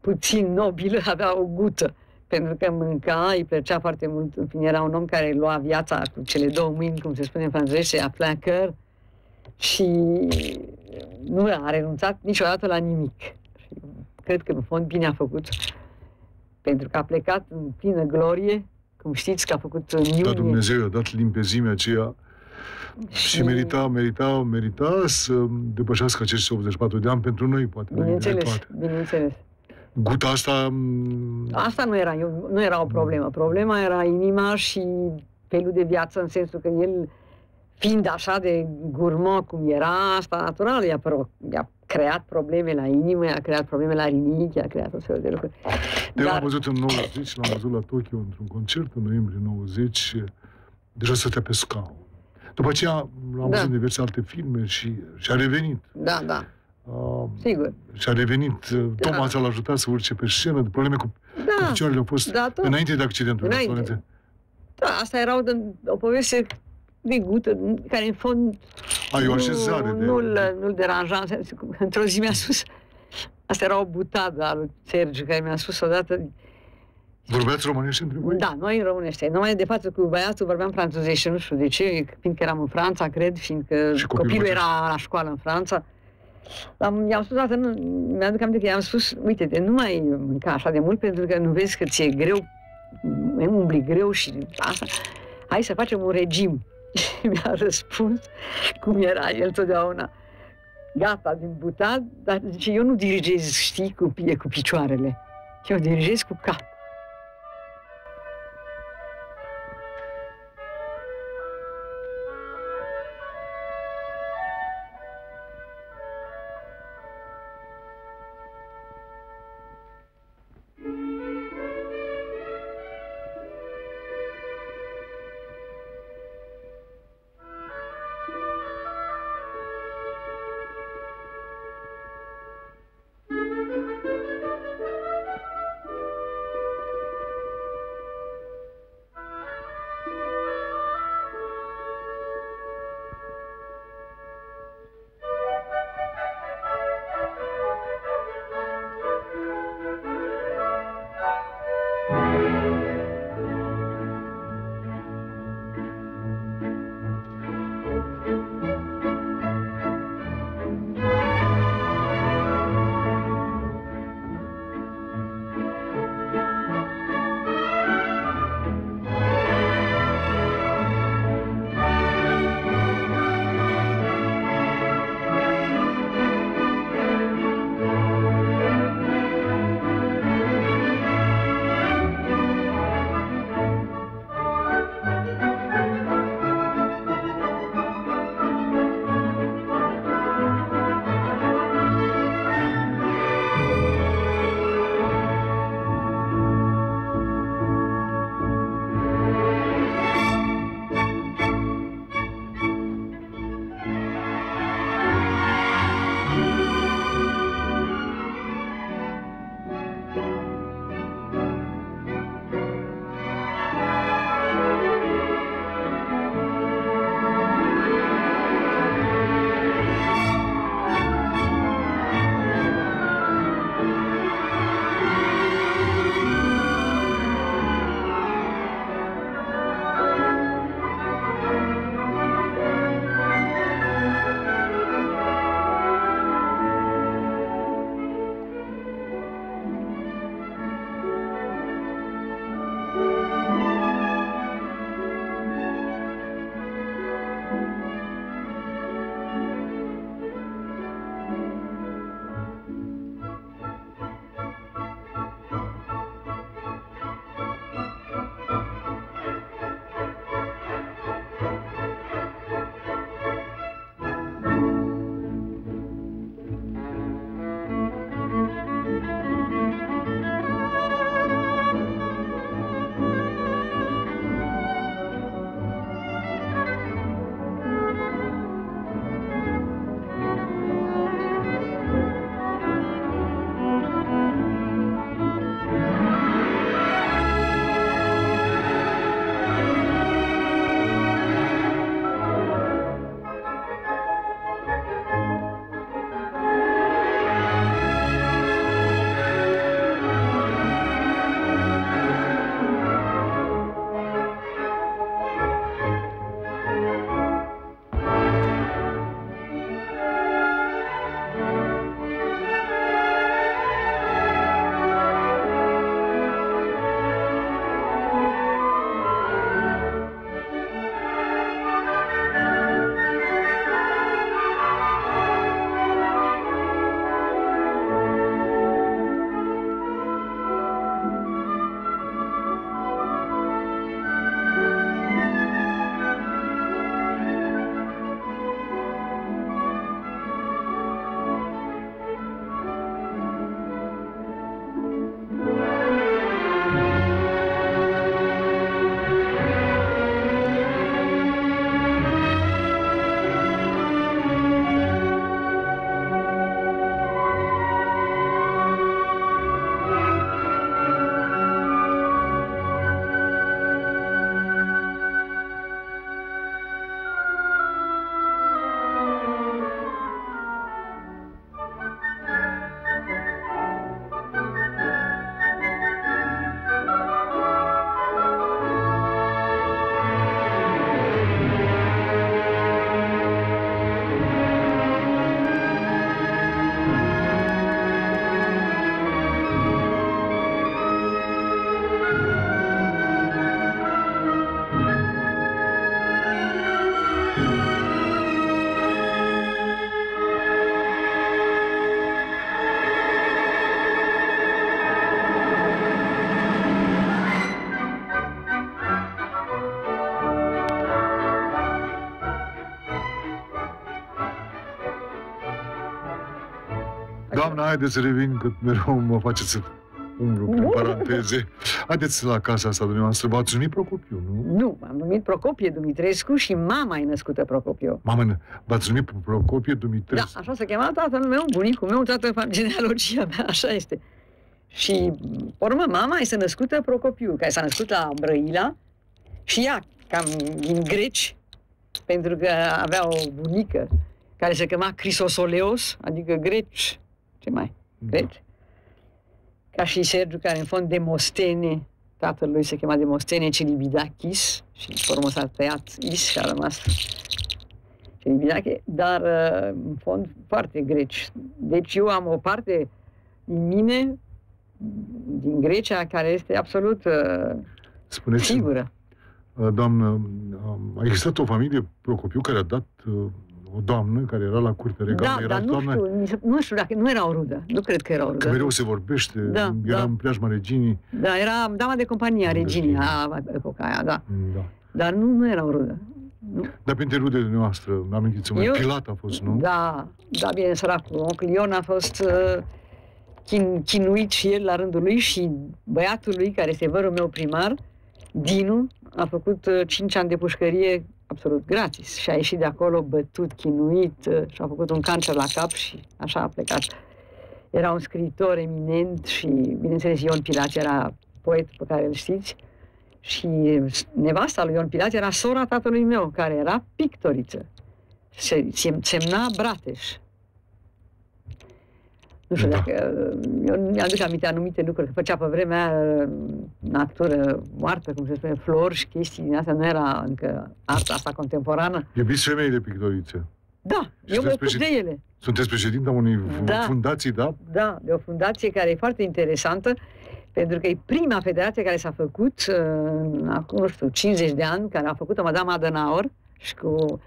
puțin nobilă, avea o gută. Pentru că mânca, îi plăcea foarte mult. În fine, era un om care lua viața cu cele două mâini, cum se spune în franceză, a plein cœur. Și nu a renunțat niciodată la nimic. Și cred că, în fond, bine a făcut. Pentru că a plecat în plină glorie cum știți că a făcut în iunie... Da, Dumnezeu a dat limpezimea aceea și, și merita, merita, merita să depășească acești 84 de ani pentru noi, poate. Bineînțeles, toate. bineînțeles. Guta asta... Asta nu era, nu era o problemă. Problema era inima și felul de viață, în sensul că el, fiind așa de gurmă cum era, asta natural i-a, i-a creat probleme la inimă, i-a creat probleme la rinichi, i-a creat o fel de lucruri. Eu Dar... am văzut în 90, l-am văzut la Tokyo într-un concert în noiembrie 90, deja stătea pe scaun. După aceea l-am Da. văzut în diverse alte filme și, și a revenit. Da, da, Uh, sigur. și a revenit. Uh, Da. Thomas l-a ajutat să urce pe scenă. Probleme cu, cu Da, picioarele au fost da, tot. înainte de accidentul. Înainte. Florențe. Da, asta era o, o poveste de gută, care în fond Ai o așezare nu, de... nu-l, nu-l deranja. în sensul că Într-o zi mi-a spus, asta era o butadă a lui Sergiu, care mi-a spus odată, Vorbeați românește între voi? da, noi în românește. Numai de față cu băiatul vorbeam franțuzește, nu știu de ce, fiindcă eram în Franța, cred, fiindcă Și copilul copilul acesta? era la școală în Franța. Am, i-am spus dată, nu, mi-aduc aminte că i-am spus, uite, de nu mai mânca așa de mult, pentru că nu vezi că ți-e greu, umbli greu și asta, hai să facem un regim. Și mi-a răspuns, cum era el totdeauna, gata din butat, dar zice, eu nu dirigez, știi, cu, pi- cu picioarele, eu dirigez cu cap. Doamna, haideți să revin, că mereu mă faceți să umblu prin paranteze. Haideți la casa asta dumneavoastră. V-ați numit Procopiu, nu? Nu, am numit Procopie Dumitrescu și mama e născută Procopio. Mamă, v-ați numit Procopie Da, Dumitrescu? așa se chema tatăl meu, bunicul meu, toată fam- genealogia mea, așa este. Și, pe urmă, mama este născută Procopiu, care s-a născut la Brăila și ea, cam din greci, pentru că avea o bunică care se chema Crisosoleos, adică greci, ce mai, greci. Ca și Sergiu, care în fond Demostene, tatăl lui se chema Demostene Celibidachis și pe urmă s-a tăiat Is și a rămas Celibidache, dar uh, în fond foarte greci. Deci eu am o parte din mine, din Grecia, care este absolut uh, Spuneți, sigură. doamnă, um, a existat o familie Procopiu care a dat uh, o doamnă care era la curte regală. Da, era dar nu doamna, știu, mi se- nu știu dacă nu era o rudă. Nu cred că era o Că rudă. mereu se vorbește, Da, era da. în preajma reginii. Da, era dama de companie a De reginii reginii. a epoca aia, da. Da. Dar nu, nu era o rudă. Nu. Dar printre rudele noastre, amintiți-mă, Eu- Pilat a fost, nu? Da, da, bine, săracul. Oncle Ion a fost uh, chin, chinuit și el la rândul lui și băiatul lui, care este vărul meu primar, Dinu, a făcut uh, 5 ani de pușcărie absolut gratis și a ieșit de acolo bătut, chinuit uh, și a făcut un cancer la cap și așa a plecat. Era un scriitor eminent și, bineînțeles, Ion Pilat era poet pe care îl știți și nevasta lui Ion Pilat era sora tatălui meu, care era pictoriță se sem- semna Brateș. Nu știu Da. dacă... Eu mi-aduc aminte anumite lucruri, că făcea pe vremea aia, natură moartă, cum se spune, flori și chestii din astea, nu era încă arta asta contemporană. Iubiți femeile pictorițe. Da, Și eu mă sunteți ocup de președin- ele. Sunteți președinta unei f- Da. fundații, da? Da, de o fundație care e foarte interesantă, pentru că e prima federație care s-a făcut uh, în, acum, nu știu, 50 de ani, care a făcut-o Madame Adenauer și cu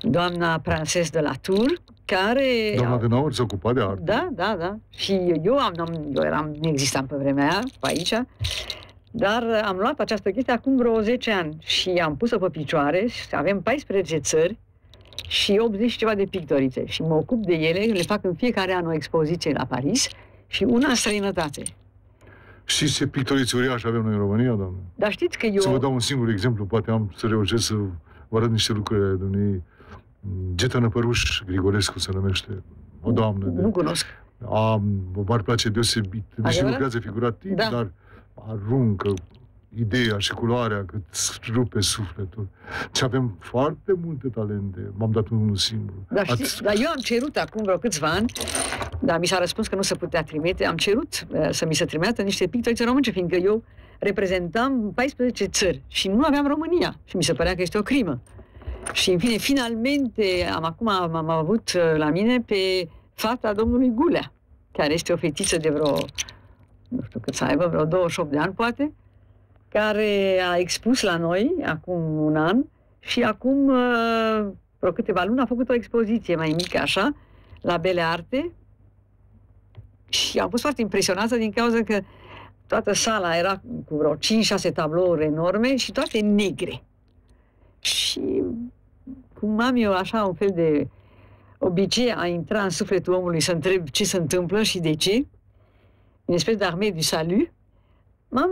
doamna Princes de la Tour, care... Doamna au- de Naur se ocupa de artă. Da, da, da. Și eu, am, am, eu eram, nu existam pe vremea aia, pe aici, dar am luat această chestie acum vreo 10 ani și am pus-o pe picioare și avem 14 țări și 80 și ceva de pictorițe și mă ocup de ele, le fac în fiecare an o expoziție la Paris și una în străinătate. Și ce pictorițe uriașe avem noi în România, doamnă? Dar știți că eu... Să vă dau un singur exemplu, poate am să reușesc să vă arăt niște lucruri ale domnului Geta Năpăruș Grigorescu se numește, o doamnă de... Nu cunosc. Am, m-ar place deosebit. Deși Adevărat? lucrează figurativ, Da. dar aruncă ideea și culoarea cât îți rupe sufletul. Și avem foarte multe talente. M-am dat unul singur. Dar, știți, dar eu am cerut acum vreo câțiva ani, dar mi s-a răspuns că nu se putea trimite, am cerut uh, să mi se trimită niște pictorițe românce, fiindcă eu reprezentam 14 țări și nu aveam România și mi se părea că este o crimă. Și, în fine, finalmente, am acum am, am avut uh, la mine pe fata domnului Gulea, care este o fetiță de vreo, nu știu cât să aibă, vreo 28 de ani, poate, care a expus la noi, acum un an, și acum uh, vreo câteva luni a făcut o expoziție mai mică așa, la Bele Arte, și am fost foarte impresionată din cauza că toată sala era cu vreo 5-6 tablouri enorme și toate negre. Și cum am eu așa un fel de obicei a intra în sufletul omului să întreb ce se întâmplă și de ce, în espèce d'armée du salut, m-am,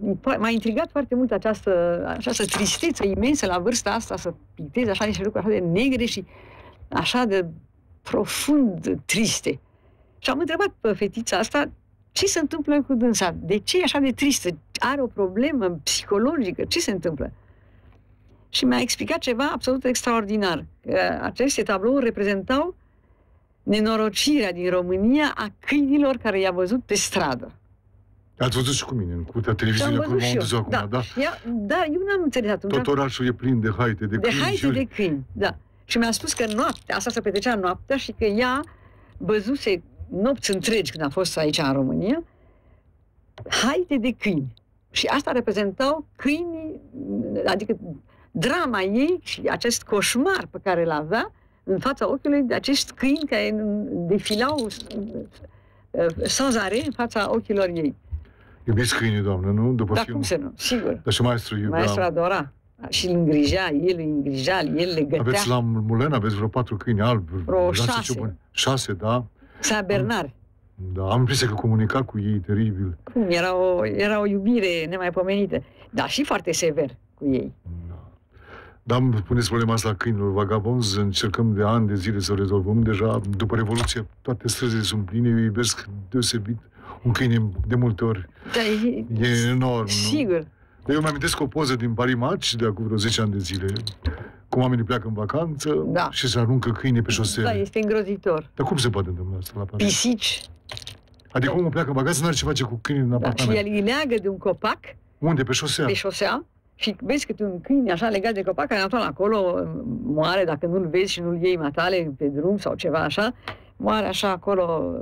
uh, m-a intrigat foarte mult această, această tristețe imensă la vârsta asta, să pictez așa niște lucruri așa de negre și așa de profund triste. Și am întrebat pe fetița asta ce se întâmplă cu dânsa, de ce e așa de tristă, are o problemă psihologică, ce se întâmplă? Și mi-a explicat ceva absolut extraordinar. Că aceste tablouri reprezentau nenorocirea din România a câinilor care i-a văzut pe stradă. Ați văzut și cu mine, în curtea Și am televiziunii, acum văzut m-am și dus eu. acum, Da, da? Și ea, da, eu n-am înțeles atunci. Tot orașul e plin de haite, de, de câini haite și- de câini, da. Și mi-a spus că noaptea, asta se petrecea noaptea și că ea văzuse nopți întregi când a fost aici în România, haite de câini. Și asta reprezentau câinii, adică drama ei și acest coșmar pe care îl avea în fața ochiului de acești câini care defilau uh, sans arrêt în fața ochilor ei. Iubiți câinii, doamnă, nu? După Dar film. cum să nu? Sigur. Dar și maestru iubea. Maestru adora. Și îl îngrija, el îi îngrija, el le gătea. Aveți la Mulen, aveți vreo patru câini albi. Vreo dați-mi șase. ce bun- Șase, da? Saint Bernard. Da, am impresia că comunica cu ei teribil. Cum, era o, era o iubire nemaipomenită. Dar și foarte sever cu ei. Da. Dar îmi puneți problema asta câinilor vagabonzi, încercăm de ani de zile să o rezolvăm. Deja, după Revoluție, toate străzile sunt pline, eu iubesc deosebit un câine de multe ori. Da, e, E enorm, sigur. nu? Eu mi-amintesc o poză din Paris Match de acum vreo 10 ani de zile, cum oamenii pleacă în vacanță Da. și se aruncă câine pe șosele. Da, este îngrozitor. Dar cum se poate întâmpla asta la Paris? Pisici. Adică omul pleacă în vacanță, nu are ce face cu câinii în Da, și apartament. el îi leagă de un copac Unde? Pe șosea? pe șosea și vezi că un câine așa legat de copac, care natural acolo moare dacă nu-l vezi și nu-l iei matale pe drum sau ceva așa, moare așa acolo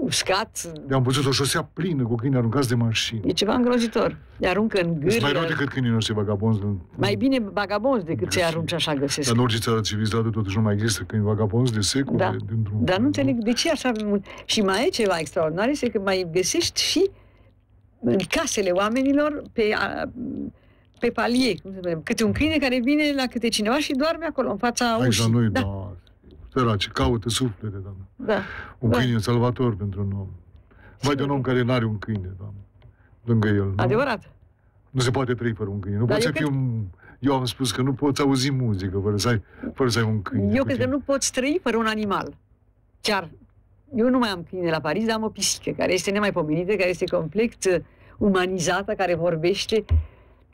uscat. Eu am văzut o șosea plină cu câini aruncați de mașini. E ceva îngrozitor. Le aruncă în Sunt mai rău gârlă. decât câinii noștri vagabonzi. în- Mai bine vagabonzi decât să-i arunci așa găsesc. Dar în orice țară civilizată totuși nu mai există câini vagabonzi de secole. Da. dintr-un Dar nu înțeleg de ce așa mult. Și mai e ceva extraordinar, este că mai găsești și în casele oamenilor pe, a, pe palie, cum se spune, câte un câine care vine la câte cineva și doarme acolo, în fața Aici ușii. la noi, da, da. Săraci, caută suflete, doamnă. da. Un Da. câine e un salvator pentru un om. Vai de un om care nu are un câine, doamnă. Lângă el. Nu? Adevărat. Nu se poate trăi fără un câine. Nu Dar poți eu să fii un... Eu am spus că nu poți auzi muzică fără să ai, fără să ai un câine. Eu cu cred că tine. nu poți trăi fără un animal. Chiar. Eu nu mai am câine la Paris, dar am o pisică care este nemaipomenită, care este complet uh, umanizată, care vorbește,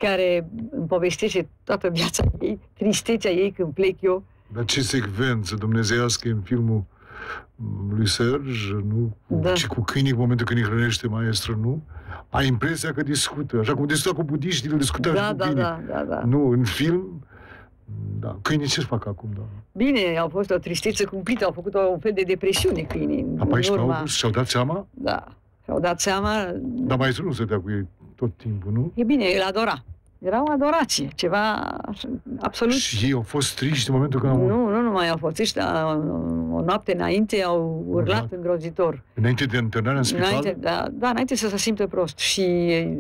care îmi povestește toată viața ei, tristețea ei când plec eu. Dar ce secvență dumnezeiască e în filmul mm, lui Serge, nu? Da. Și cu câinii, în momentul când îi hrănește maestru, nu? Ai impresia că discută, așa cum discuta cu budiștii, îl discuta și Da, cu da, câinii. da, da, da. Nu, în film, da. Câinii ce fac acum, da? Bine, au fost o tristețe cumplită, au făcut o un fel de depresiune câinii. La în 14 urma- august și-au dat seama, Da. Și-au dat seama, dar maestru nu stătea cu ei tot timpul, nu? e bine, el adora. Era o adorație, ceva așa, absolut Și ei au fost triști în momentul când au... Nu, nu numai au fost ăștia, o noapte înainte au urlat Urlat. îngrozitor. Înainte de internarea în spital, Înainte, da, da, înainte să se simtă prost. Și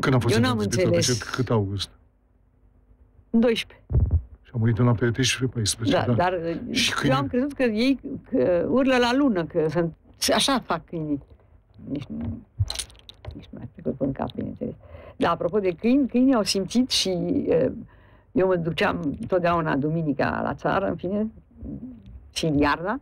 când a fost eu în n-am spital, înțeles. Pe cât, cât august? În 12. Și a murit în noaptea de 13-14, Da, da. dar Și eu câinii- am crezut că ei că urlă la lună, că sunt, așa fac câinii. Nici nu, nici nu mi-a trecut în cap, bineînțeles. Dar apropo de câini, câinii au simțit și eh, eu mă duceam totdeauna duminica la țară, în fine, și în iarna,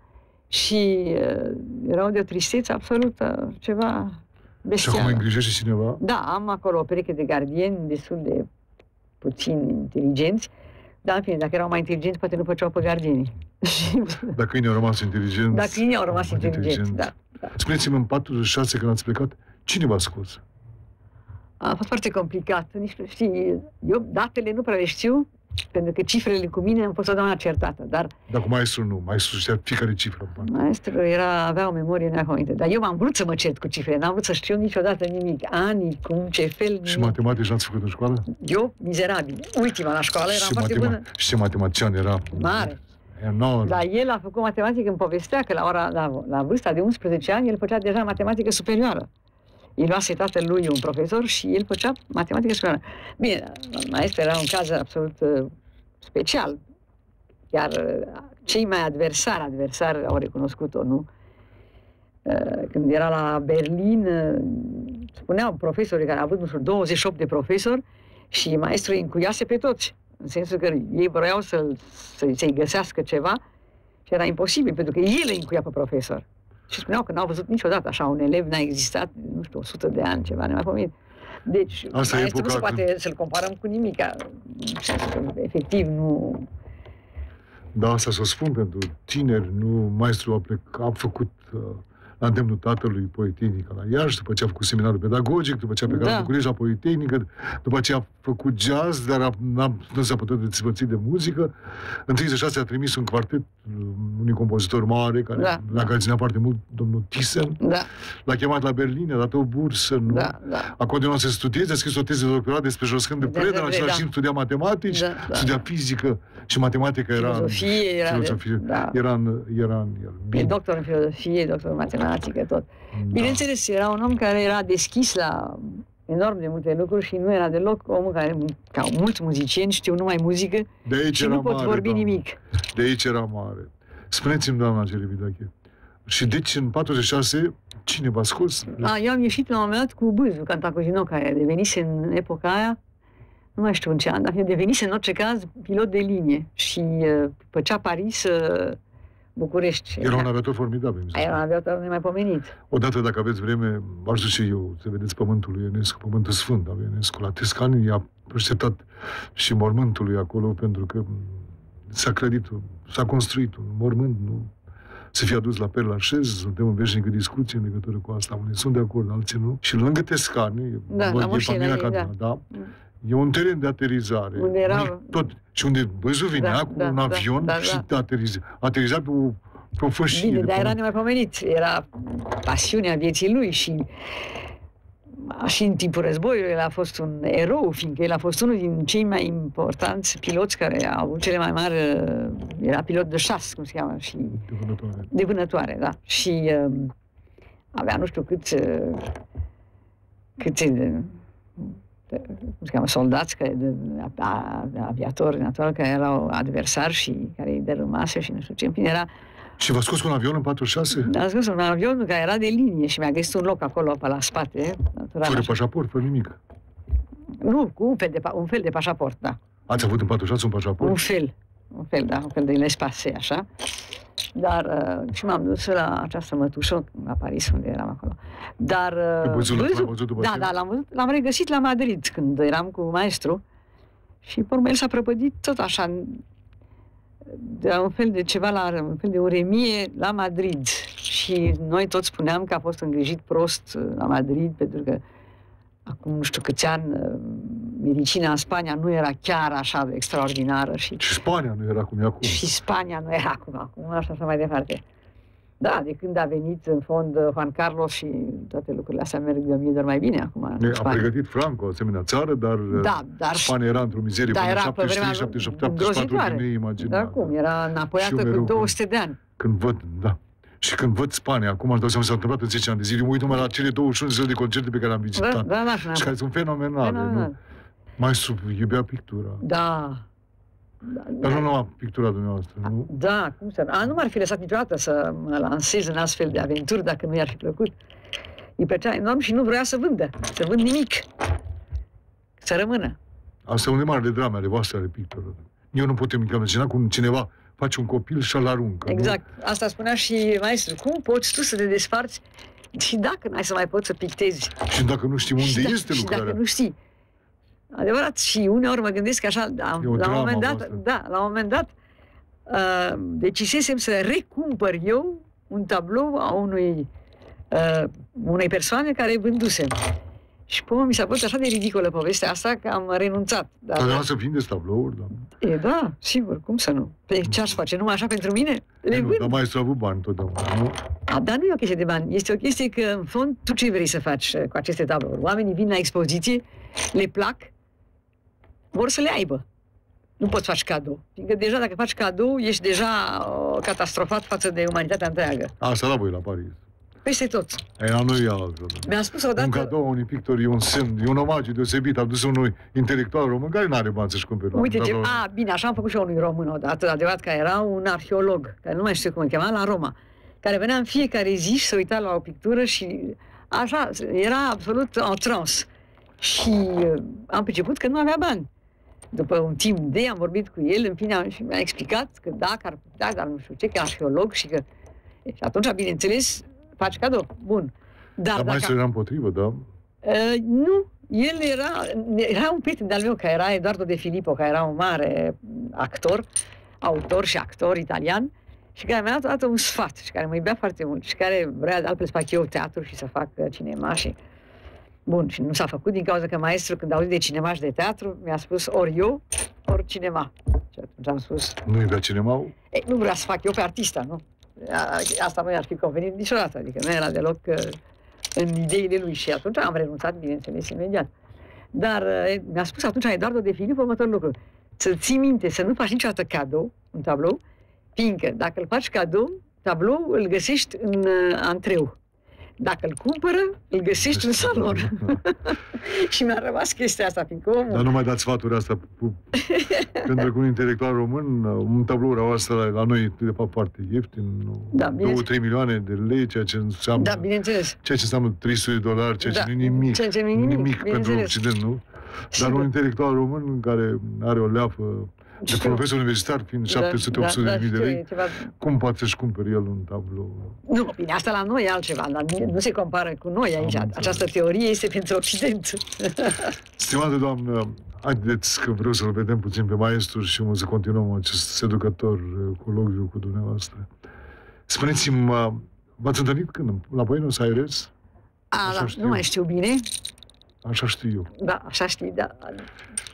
și eh, erau de o tristețe absolută, ceva Și acum bestială. îi îngrijește cineva? Da, am acolo o pereche de gardieni destul de puțin inteligenți, dar în fine, dacă erau mai inteligenți, poate nu făceau pe gardienii. Și Dacă câinii au rămas inteligenți... dacă câinii au rămas foarte inteligenți, da. da. Spuneți-mi, în 46, când ați plecat, cine v-a scos? A fost foarte complicat. Nici nu știi, eu datele nu prea le știu, pentru că cifrele cu mine am fost totdeauna certată, dar Dar cu maestru nu. Maestru știa fiecare cifră în parte. maestru era, avea o memorie neacomită. Dar eu am vrut să mă cert cu cifrele, n-am vrut să știu niciodată nimic. Anii, cum, ce fel, Și nimic. matematici n-ați făcut în școală? Eu, mizerabil. Ultima la școală, eram și, foarte matema- bună. și ce matematician era? Mare. Enorm. Dar el a făcut matematică, îmi povestea că la, ora, la, la vârsta de 11 ani el făcea deja matematică superioară. El luase tatălui un profesor și el făcea matematică superioară. Bine, maestru era un caz absolut uh, special. Iar uh, cei mai adversari, adversari au recunoscut-o, nu? Uh, Când era la Berlin, uh, spuneau profesorii care au avut, nu știu, 28 de profesori și maestrul îi încuiase pe toți. În sensul că ei vreau să, să, să-i găsească ceva și era imposibil, pentru că el îi încuia pe profesor. Și spuneau că n-au văzut niciodată așa un elev, n-a existat, nu știu, 100 de ani, ceva nemaipomenit. Deci, Asta e maestru nu se epoca poate să-l comparăm cu nimic. În sensul că, efectiv, nu... Da, asta să o spun pentru tineri, nu, maestru a, plec, a făcut uh, la îndemnul tatălui Politehnica la Iași, după ce a făcut seminarul pedagogic, după ce a plecat Da. la București la Politehnică, după ce a făcut jazz, dar a, n-a, nu s-a putut despărți de muzică. În 36 a trimis un quartet uh, unui compozitor mare, care Da, l-a da. încălținat foarte mult, domnul Thyssen. Da, L-a chemat la Berlin, a dat o bursă, nu? da, da. A continuat să studieze, a scris o teză de doctorat despre Josquin de De Preda, în Debré, același da. timp studia matematici, Da, da. studia fizică și matematică era... în- Filozofie era de- filozofie. da. Era în, era în el. E Bine. doctor în filozofie, doctor în matematică, tot. Da. Bineînțeles, era un om care era deschis la enorm de multe lucruri și nu era deloc omul care, ca mulți muzicieni, știu numai muzică De aici și era nu pot mare, vorbi doamnă. nimic. De aici era mare. Spuneți-mi, doamna Celebidache, Și deci în 46 cine v-a scos? A, eu am ieșit la un moment dat cu Bâzu, Cantacuzino, care devenise în epoca aia, nu mai știu în ce an, dar devenise în orice caz pilot de linie și uh, făcea Paris uh, București. Era un aviator formidabil. mi se Era un spune. aviator nemaipomenit. Odată, dacă aveți vreme, v-aș duce eu să vedeți pământul lui Ionescu, pământul sfânt al lui Ionescu. La Tescani i-a preșteptat și mormântul lui acolo, pentru că s-a clădit, s-a construit un mormânt, nu să fie adus la Perla Șez, suntem în veșnică discuție în legătură cu asta. Unii sunt de acord, alții nu. Și lângă Tescani, Da, văd, la e moștenia familia ei, Cadena, da. da. E un teren de aterizare. Unde era- Unii Tot, și unde Băzu venea Da, cu da, un da, avion da, și da. ateriza, ateriza pe o, pe o fășie. Bine, de dar era pământ. nemaipomenit. Era pasiunea vieții lui și și în timpul războiului el a fost un erou, fiindcă el a fost unul din cei mai importanți piloți care au avut cele mai mari... uh, Era pilot de șas, cum se cheamă, și De vânătoare. de vânătoare, da. Și uh, avea nu știu câți, uh, câți uh, de, cum se cheamă, soldați, care, de, a, de aviatori, natural, care erau adversari și care îi dărâmase și nu știu ce. În fine, era Și v-a scos cu un avion în 46? am spus un avion care era de linie și mi-a găsit un loc acolo pe la spate. Natural, Fără așa. pașaport, fără nimic. Nu, cu un fel, de, pa- un fel de pașaport, da. Ați avut în 46 un Un pașaport? fel. Un fel, da, un fel de lespase, așa. Dar uh, și m-am dus la această mătușă, la Paris, unde eram acolo. Dar... Uh, Pe Bârzu l-ați mai Bârzu- văzut după Da, aceea? da, l-am, văzut, l-am regăsit la Madrid când eram cu maestru și pe urmă el s-a prăpădit tot așa de la un fel de ceva, la un fel de uremie la Madrid. Și noi toți spuneam că a fost îngrijit prost uh, la Madrid pentru că acum nu știu câți ani uh, medicina în Spania nu era chiar așa de extraordinară și Și Spania nu era cum e acum. și Spania nu era acum, acum așa, așa mai departe. Da, de când a venit în fond uh, Juan Carlos și toate lucrurile astea merg de o mie de ori mai bine acum în Ne- A Spania. pregătit Franco, o asemenea țară, dar, Da, dar Spania era într-o mizerie da, până era în pe vremea 73, 77, 74 îngrozitoare. de neimaginat. Dar cum, era înapoiată Și eu cu mereu 200 de ani. Când văd, da. Și când văd Spania, acum își dau seama ce s-a întâmplat în 10 ani de zile, mă uit numai la cele 21 zile de concerte pe care le-am Da, vizitat. da, da, Și care sunt fenomenale, Fenomenal. nu? Mai sub, iubea pictura. Da. Da, Dar nu numai pictura dumneavoastră, nu? da, cum să... A, nu m-ar fi lăsat niciodată să mă lansez în astfel de aventuri dacă nu i-ar fi plăcut. Îi plăcea enorm și nu vrea să vândă, să vând nimic. Să rămână. Asta e unde mare de drame ale voastre, ale pictorilor. Eu nu pot imagina cum cineva face un copil și îl aruncă. nu? Exact. Asta spunea și maestru. Cum poți tu să te desparți și dacă n-ai să mai poți să pictezi? Și dacă nu știm unde și, da- este și lucrarea. dacă nu știi. Adevărat, și uneori mă gândesc așa, da, E o la un dramă moment dat, voastră. da, la un moment dat, uh, decisesem să recumpăr eu un tablou a unui, uh, unei persoane care vândusem. Și pe urmă mi s-a părut așa de ridicolă povestea asta că am renunțat. Dar, Dar dumneavoastră vindeți tablouri, da. e, da, sigur, cum să nu? Pe ce aș face? Numai așa pentru mine? Le Nu, vând. dar mai a avut bani întotdeauna, nu? A, dar nu e o chestie de bani. Este o chestie că, în fond, tu ce vrei să faci uh, cu aceste tablouri? Oamenii vin la expoziție, le plac, vor să le aibă. Nu poți face cadou. Fiindcă deja dacă faci cadou, ești deja uh, catastrofat față de umanitatea întreagă. Asta la voi la Paris. Peste tot. E, la noi e altfel. Mi-a spus Un odată... cadou a unui pictor e un semn, e un omagiu deosebit adus unui intelectual român care nu are bani să-și cumpere un Uite ce... tablou. A, bine, așa am făcut și eu unui român odată, adevărat, că era un arheolog, care nu mai știu cum îl chema, la Roma, care venea în fiecare zi și se uita la o pictură și așa, era absolut în trans. Și uh, am priceput că nu avea bani. După un timp de am vorbit cu el, în fine, am- și mi-a explicat că dacă ar putea, dar nu știu ce, că e arheolog și că... Și atunci, bineînțeles, faci cadou. Bun. Dar, Dar mai dacă... era împotrivă, da? Uh, nu, el era, era un prieten de-al meu, care era Eduardo De Filippo, care era un mare actor, autor și actor italian, și care mi-a dat odată un sfat și care mă iubea foarte mult și care vrea de altfel să fac eu teatru și să fac uh, cinema și... Bun, și nu s-a făcut din cauza că maestru, când a auzit de cinemaș și de teatru, mi-a spus ori eu, ori cinema. Și atunci am spus, Nu iubea cinema ei, nu vrea să fac eu pe artista, nu? A- Asta nu i-ar fi convenit niciodată, adică nu era deloc uh, în ideile lui și atunci am renunțat, bineînțeles, imediat. Dar uh, mi-a spus atunci Eduardo de Filip următorul lucru. Să ții minte să nu faci niciodată cadou, un tablou, fiindcă dacă îl faci cadou, tablou îl găsești în uh, antreu. Dacă îl cumpără, îl găsești în salon. și mi-a rămas chestia asta, fiindcă omul... Dar nu mai dați sfaturi asta. Cu... Pentru că un intelectual român, un tablou asta la, la noi, de fapt, foarte ieftin, Da, bine. 2-3 milioane de lei, ceea ce înseamnă, Da, bineînțeles. ceea ce înseamnă 300 de dolari, ceea ce Da, nu e nimic. ceea ce nu e nimic, nimic pentru bineînțeles. Occident, nu? Dar Sigur. un intelectual român care are o leafă de Știu. profesor universitar, fiind 700-800 da, de mii de știu, lei, e Ceva... cum poate să-și cumpere el un tablou? Nu, bine, asta la noi e altceva, dar nu- nu se compară cu noi aici. înțeles. Această teorie este pentru Occident. Stimată doamnă, haideți că vreau să-l vedem puțin pe maestru și o să continuăm acest seducător uh, colocviu cu dumneavoastră. Spuneți-mi, uh, v-ați întâlnit când? La Buenos Aires? A, Așa da, știu. nu mai știu bine, Așa știu eu. da, așa știi, da,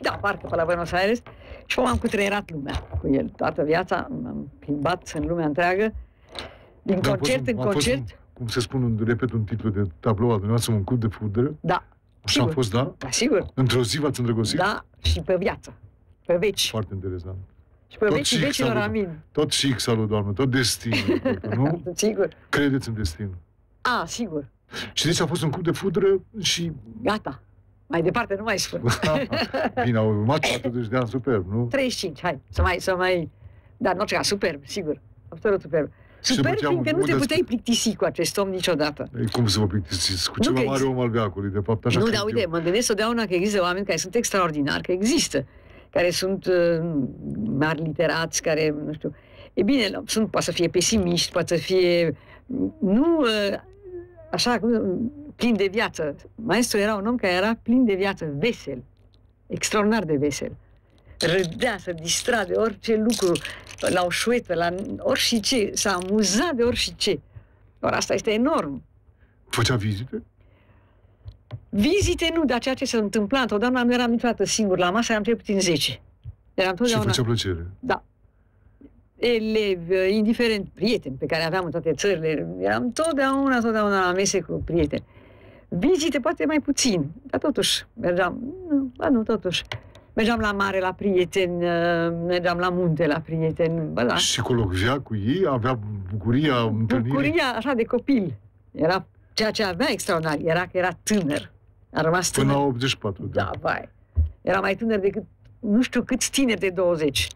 da, parcă pe la Buenos Aires și m-am cutreierat lumea cu el. Toată viața am plimbat în lumea întreagă, din Dar a fost concert un- în a fost concert, un- cum se spune, un, repet un titlu de tablou al dumneavoastră, un cup de fudră. da, Așa a Sigur. fost, da? da, sigur, Într-o zi v-ați îndrăgostit? da, și pe viață, pe veci, Foarte interesant. și pe Tot vecii chic, vecilor, salut. amin, Tot chic, salut, doamnă, tot destinul, totul, nu? sigur, Credeți în destin. a, sigur, Și deci a fost un cup de fudră și gata, mai departe nu mai spun. Bine, au urmat 40 de ani superb, nu? 35, hai, să mai, să mai... Da, în orice caz, superb, sigur. Absolut superb. se Superb, făceau fiindcă nu te unde- puteai plictisi cu acest om niciodată. Ei, cum să vă plictisiți? Cu Nu cel mai că mare ex- om al veacului, de fapt, așa nu, cred dar uite, eu. mă gândesc totdeauna că există oameni care sunt extraordinari, că există, care sunt uh, mari literați, care, nu știu... E bine, sunt, poate să fie pesimiști, poate să fie... Nu uh, așa, cum- plin de viață. Maestru era un om care era plin de viață, vesel, extraordinar de vesel. Râdea, se distra de orice lucru, la o șuetă, la orice, s-a amuzat de orice. Ori asta este enorm. Făcea vizite? Vizite nu, dar ceea ce se întâmpla, întotdeauna nu eram niciodată singur la masă, eram cel puțin 10. Eram Și totdeauna făcea plăcere. elevi, indiferent, prieteni pe care aveam în toate țările. Eram totdeauna, totdeauna la mese cu prieteni. Vizite poate mai puțin, dar totuși mergeam, nu, ba nu, totuși. Mergeam la mare la prieteni, uh, mergeam la munte la prieteni, bă, da. Și colocvia cu ei, avea bucuria întâlnirii. Bucuria așa de copil. Era ceea ce avea extraordinar, era că era tânăr. A rămas Până tânăr. la 84. Da, vai. Era mai tânăr decât nu știu câți tineri de 20.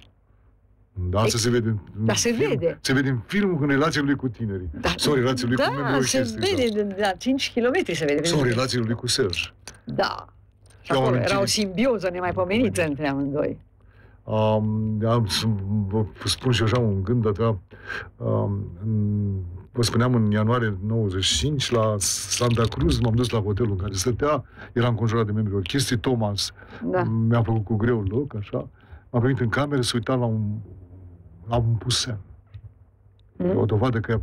Da, asta se vede în Da, se film. vede. Se vede în filmul în relațiile lui cu tinerii. Da, Sau relațiile lui cu membrii da, se orchestrei. vede de, de la 5 km se vede. Sau relațiile lui cu Serge. Da. Și Eu am acolo amintiri. era o simbioză nemaipomenită între amândoi. Um, am, să vă spun și așa un gând, atâta, um, în- vă spuneam în ianuarie 95 la Santa Cruz, m-am dus la hotelul în care stătea, eram înconjurat de membrii orchestrei, Thomas Da. mi-a făcut cu greu loc, așa, m-a primit în cameră să uita la un, la un pusen. Mm. O dovadă că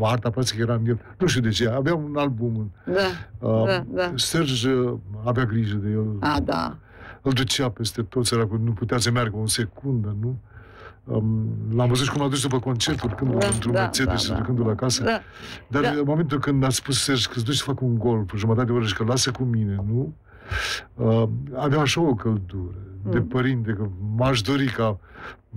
arta practic era în el. Nu știu de ce, avea un album. Da. Uh, Da, da. Serge uh, avea grijă de el. A, da. Îl ducea peste tot, săracul, nu putea să meargă o secundă, nu? Um, l-am văzut și cum l-a dus după concert, urcându-l Da, într-un da, Mercedes și da, da. ducându-l acasă. Da. Dar da. în momentul când a spus Serge că îți duci să fac un gol pe jumătate de oră și că lasă cu mine, nu? Uh, avea așa o căldură de Mm. părinte, că m-aș dori ca,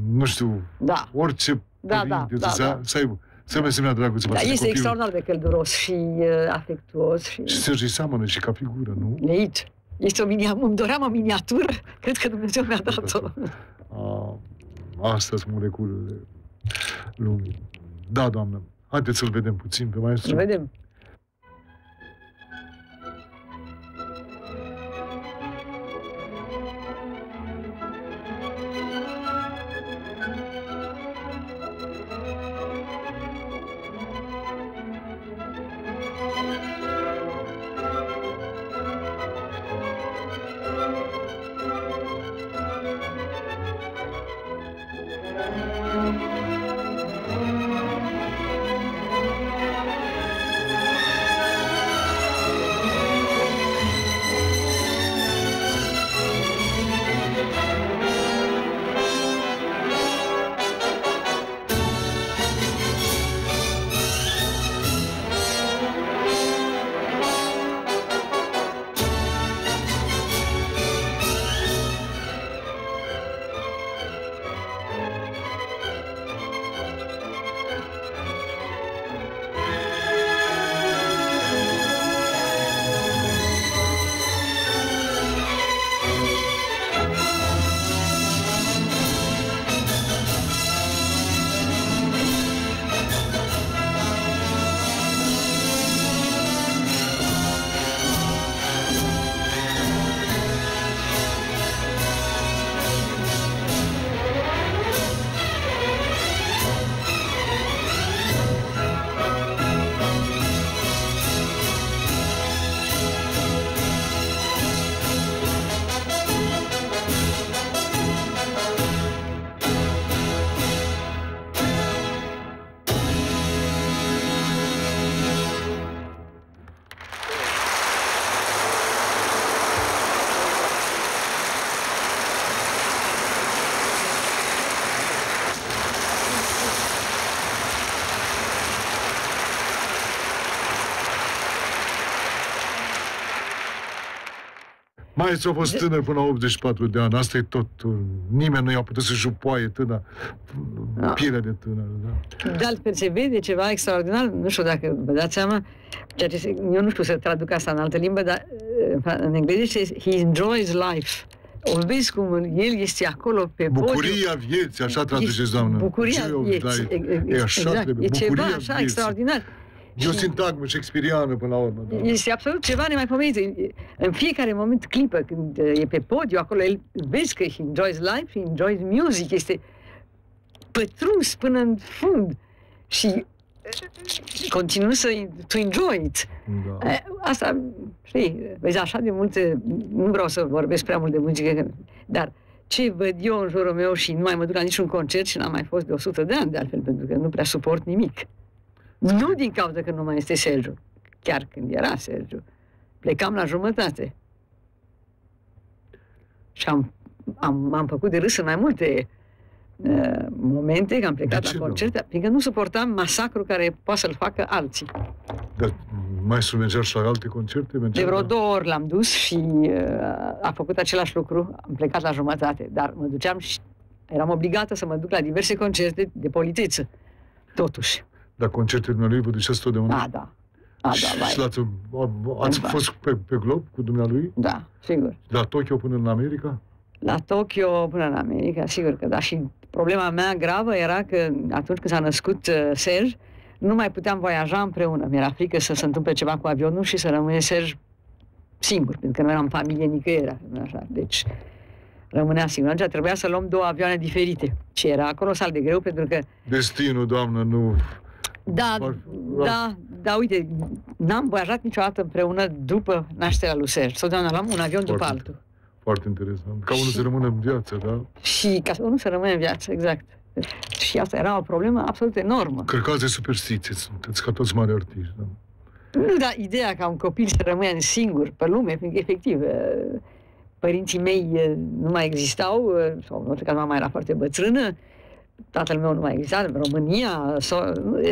nu știu, Da. orice Da, părinte da, da, să, da. să aibă, să aibă asemenea dragoste Da, față de este copilul. extraordinar de călduros și uh, afectuos și Și Serge îi seamănă și ca figură, nu? leit. Este o miniatură, îmi doream o miniatură, cred că Dumnezeu mi-a dat-o. A, astea sunt moleculele lumii. Da, doamnă. Haideți să-l vedem puțin pe maestru. Să vedem. Maestru a fost tânăr până la 84 de ani, asta e tot. Nimeni nu i-a putut să jupoaie tânăr, Da. pielea de tânăr. Da. De altfel se vede ceva extraordinar, nu știu dacă vă dați seama, ceea ce se, eu nu știu să traduc asta în altă limbă, dar uh, în engleză se he enjoys life. O vezi cum el este acolo pe podium. Bucuria vieții, așa traduceți, doamnă. Bucuria Joy of vieții. life. e- e- E așa exact. trebuie. E ceva Bucuria așa vieții. extraordinar. E o sintagmă shakespeariană până la urmă. Da. Este absolut ceva nemaipomenit. În fiecare moment, clipă, când e pe podiu, acolo, el vezi că he enjoys life, he enjoys music, este pătruns până în fund și continuă să to enjoy it. Da. Eh, Asta, știi, vezi, așa de multe, nu vreau să vorbesc prea mult de muzică, că- dar ce văd eu în jurul meu și nu mai mă duc la niciun concert și n-am mai fost de 100 de ani, de altfel, pentru că nu prea suport nimic. Nu din cauza că nu mai este Sergiu, chiar când era Sergiu. Plecam la jumătate. Și am, am, am făcut de râs în mai multe uh, momente, că am plecat De ce, la concerte, fiindcă nu suportam masacru care poate să-l facă alții. Dar maestru mergea și la alte concerte? Mergea De vreo la... două ori l-am dus și uh, a făcut același lucru. Am plecat la jumătate, dar mă duceam și eram obligată să mă duc la diverse concerte de politeță. Totuși. Dar concertele lui vă duceați totdeauna? A, da. A, da, Și vai. l-ați, a- ați Da. fost pe, pe glob cu dumnealui? Da, sigur. La Tokyo până în America? La Tokyo până în America, sigur că da. Și problema mea gravă era că atunci când s-a născut uh, Serge, nu mai puteam voiaja împreună. Mi-era frică să se întâmple ceva cu avionul și să rămâne Serge singur, pentru că nu eram familie nicăieri. Așa. Deci rămânea singur. Atunci trebuia să luăm două avioane diferite. Și era colosal de greu pentru că Destinul, doamnă, nu... Da, Ar- da, da, uite, n-am voiajat niciodată împreună după nașterea lui Serge. Totdeauna luam un avion după Foarte. altul. Foarte interesant. Ca unul să rămână în viață, da? Și ca să unul să rămâne în viață, exact. Și asta era o problemă absolut enormă. Cărcați de superstiție sunteți, ca toți mari artiști, da? Nu, dar ideea ca un copil să rămână singur pe lume, pentru că efectiv eh, părinții mei eh, nu mai existau, eh, sau în orice caz mama era foarte bătrână, tatăl meu nu mai exista, în România, sau,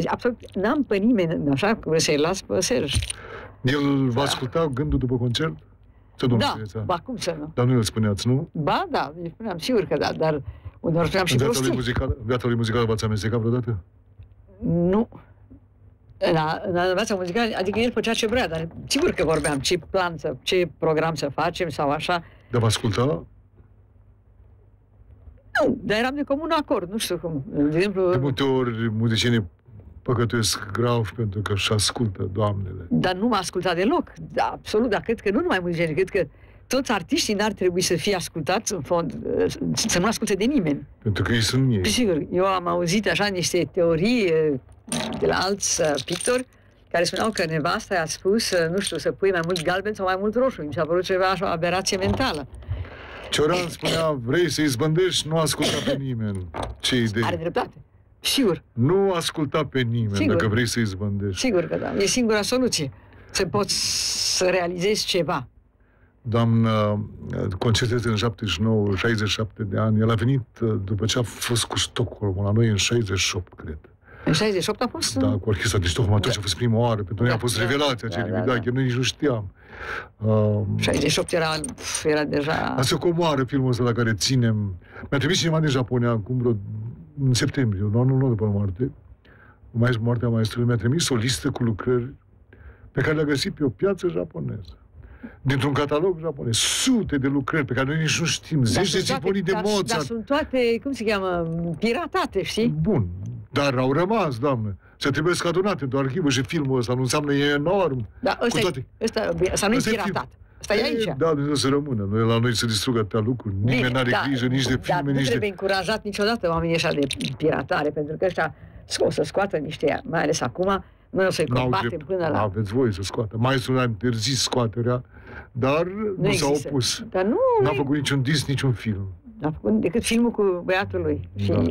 absolut, n-am pe nimeni, așa, cum să-i las pe Serge. El va asculta gândul după concert? Să domnul Da, Țereța. ba cum să nu? Dar nu îl spuneați, nu? Ba, da, îi spuneam, sigur că da, dar uneori spuneam și În viața lui prostii. muzicală, viața lui muzicală v-ați amestecat vreodată? Nu. La, la viața muzicală, adică el făcea ce vrea, dar sigur că vorbeam ce plan să, ce program să facem sau așa. Dar vă asculta? Nu, dar eram de comun acord, nu știu cum. De exemplu, De multe ori muzicienii păcătuiesc grav pentru că își ascultă doamnele. dar nu m-a ascultat deloc. Da, absolut, dar cred că nu numai muzicieni, cred că toți artiștii n-ar trebui să fie ascultați în fond, să nu asculte de nimeni. Pentru că ei sunt ei. Sigur, eu am auzit așa niște teorii eh, de la alți eh, pictori care spuneau că nevasta i-a spus, eh, nu știu, să pui mai mult galben sau mai mult roșu. Mi s-a părut ceva așa, o aberație mentală. Cioran spunea, vrei să izbândești, nu asculta pe nimeni. Ce idee. Are dreptate. Sigur, Nu asculta pe nimeni Sigur. dacă vrei să izbândești. sigur că da. E singura soluție. Să poți să realizezi ceva. Doamnă, concerteze în 79, 67 de ani. El a venit uh, după ce a fost cu Stockholm la noi în 68, cred. În 68 a fost... Da, cu orchestra de Stockholm. Atunci a fost prima oară. Pentru noi Da, a fost da, revelația da, Jerry da, Vidache. da. Noi nici nu știam. Uh, 68 era, era deja... Asta comoară filmul ăsta la care ținem. Mi-a trimis cineva din Japonia acum vreo în septembrie, un anul nou după moarte, mai moartea maestrului, mi-a trimis o listă cu lucrări pe care le-a găsit pe o piață japoneză. Dintr-un catalog japonez. Sute de lucrări pe care noi nici nu știm. Dar Zeci de sunt toate- simfonii de dar, dar Mozart. sunt toate, cum se cheamă, piratate, știi? Bun. Dar au rămas, doamne. Se trebuie să adunate într-o arhivă și filmul ăsta nu înseamnă e enorm. Dar ăsta, Cu e, toate. ăsta, ăsta nu e Ăsta e piratat. Ăsta e aici. Da, Dumnezeu să rămână. Noi, la noi se distrugă atâtea lucruri. Nimeni Bine, n-are da, grijă nici de Dar filme, nu nici trebuie de... încurajat niciodată oamenii ăștia de piratare, pentru că ăștia o să scoată niște, mai ales acum, noi o să-i N-au combatem drept. până Nu la... aveți voie să scoată. Maestrul a interzis scoaterea, dar nu, s-a există. opus. Dar nu, N-a nu făcut niciun disc, niciun film. a făcut decât filmul cu băiatul lui. Și, Da.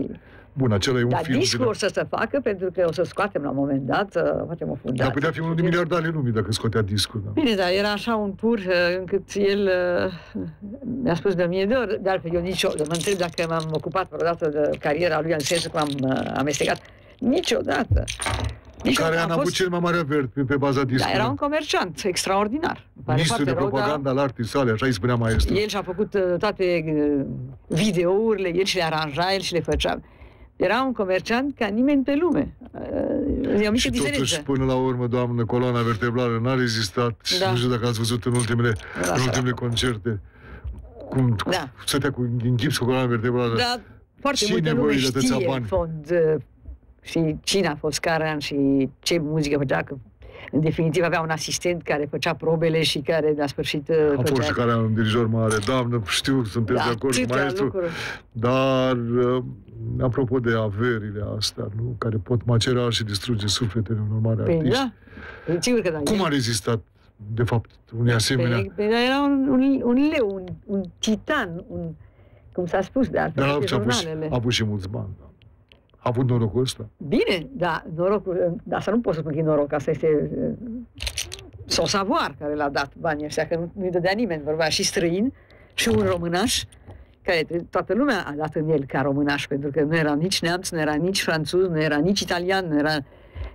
Bun, acela e un dar film. discul de- o să se facă, pentru că o să scoatem la un moment dat, să facem o Dar fundație. putea fi unul din miliardarii lumii dacă scotea discul. Da. Bine, dar era așa un tur uh, încât el uh, mi-a spus de mie de ori, de altfel eu nici mă întreb dacă m-am ocupat vreodată de cariera lui în sensul că m-am uh, amestecat. Niciodată. Nici care a a avut fost- cel mai mare avert pe, pe baza Da, discului. era un comerciant extraordinar. Îmi pare Ministru de foarte rău, dar propaganda al artii sale, așa îi spunea maestru. El și-a făcut uh, toate uh, videourile, el și le aranja, el și le făcea. Era un comerciant ca nimeni pe lume. Uh, E o mică Și totuși, diferență. până la urmă, doamnă, coloana vertebrală n-a rezistat. Da. Nu știu dacă ați văzut în ultimele, Da, în ultimele săracul. concerte. Cum Da. stătea cu în gips cu coloana vertebrală. Dar foarte Cine multă vă lume îi dă atâția știe bani? în fond uh, și cine a fost Caran și ce muzică făcea, că în definitiv avea un asistent care făcea probele și care la sfârșit uh, A fost și care un dirijor mare. Doamnă, știu, sunteți de acord cu atâtea maestru. lucruri. Dar, uh, apropo de averile astea, nu? care pot macera și distruge sufletele unor mari Păi artiști, da, Păi, sigur că da. cum a rezistat, de fapt, unei asemenea? Păi, păi, dar era un, un, un leu, un, un titan, un, cum s-a spus de altfel Dar de a, a, avut, jurnalele. a avut și mulți bani. Da. A avut norocul ăsta. Bine, da, norocul, dar să nu pot să spun că e noroc, asta este uh, sau savoir care l-a dat banii ăștia, că nu, nu-i dădea nimeni, vorbea și străin, și un românaș, care toată lumea a dat în el ca românaș, pentru că nu era nici neamț, nu era nici franțuz, nu era nici italian, nu era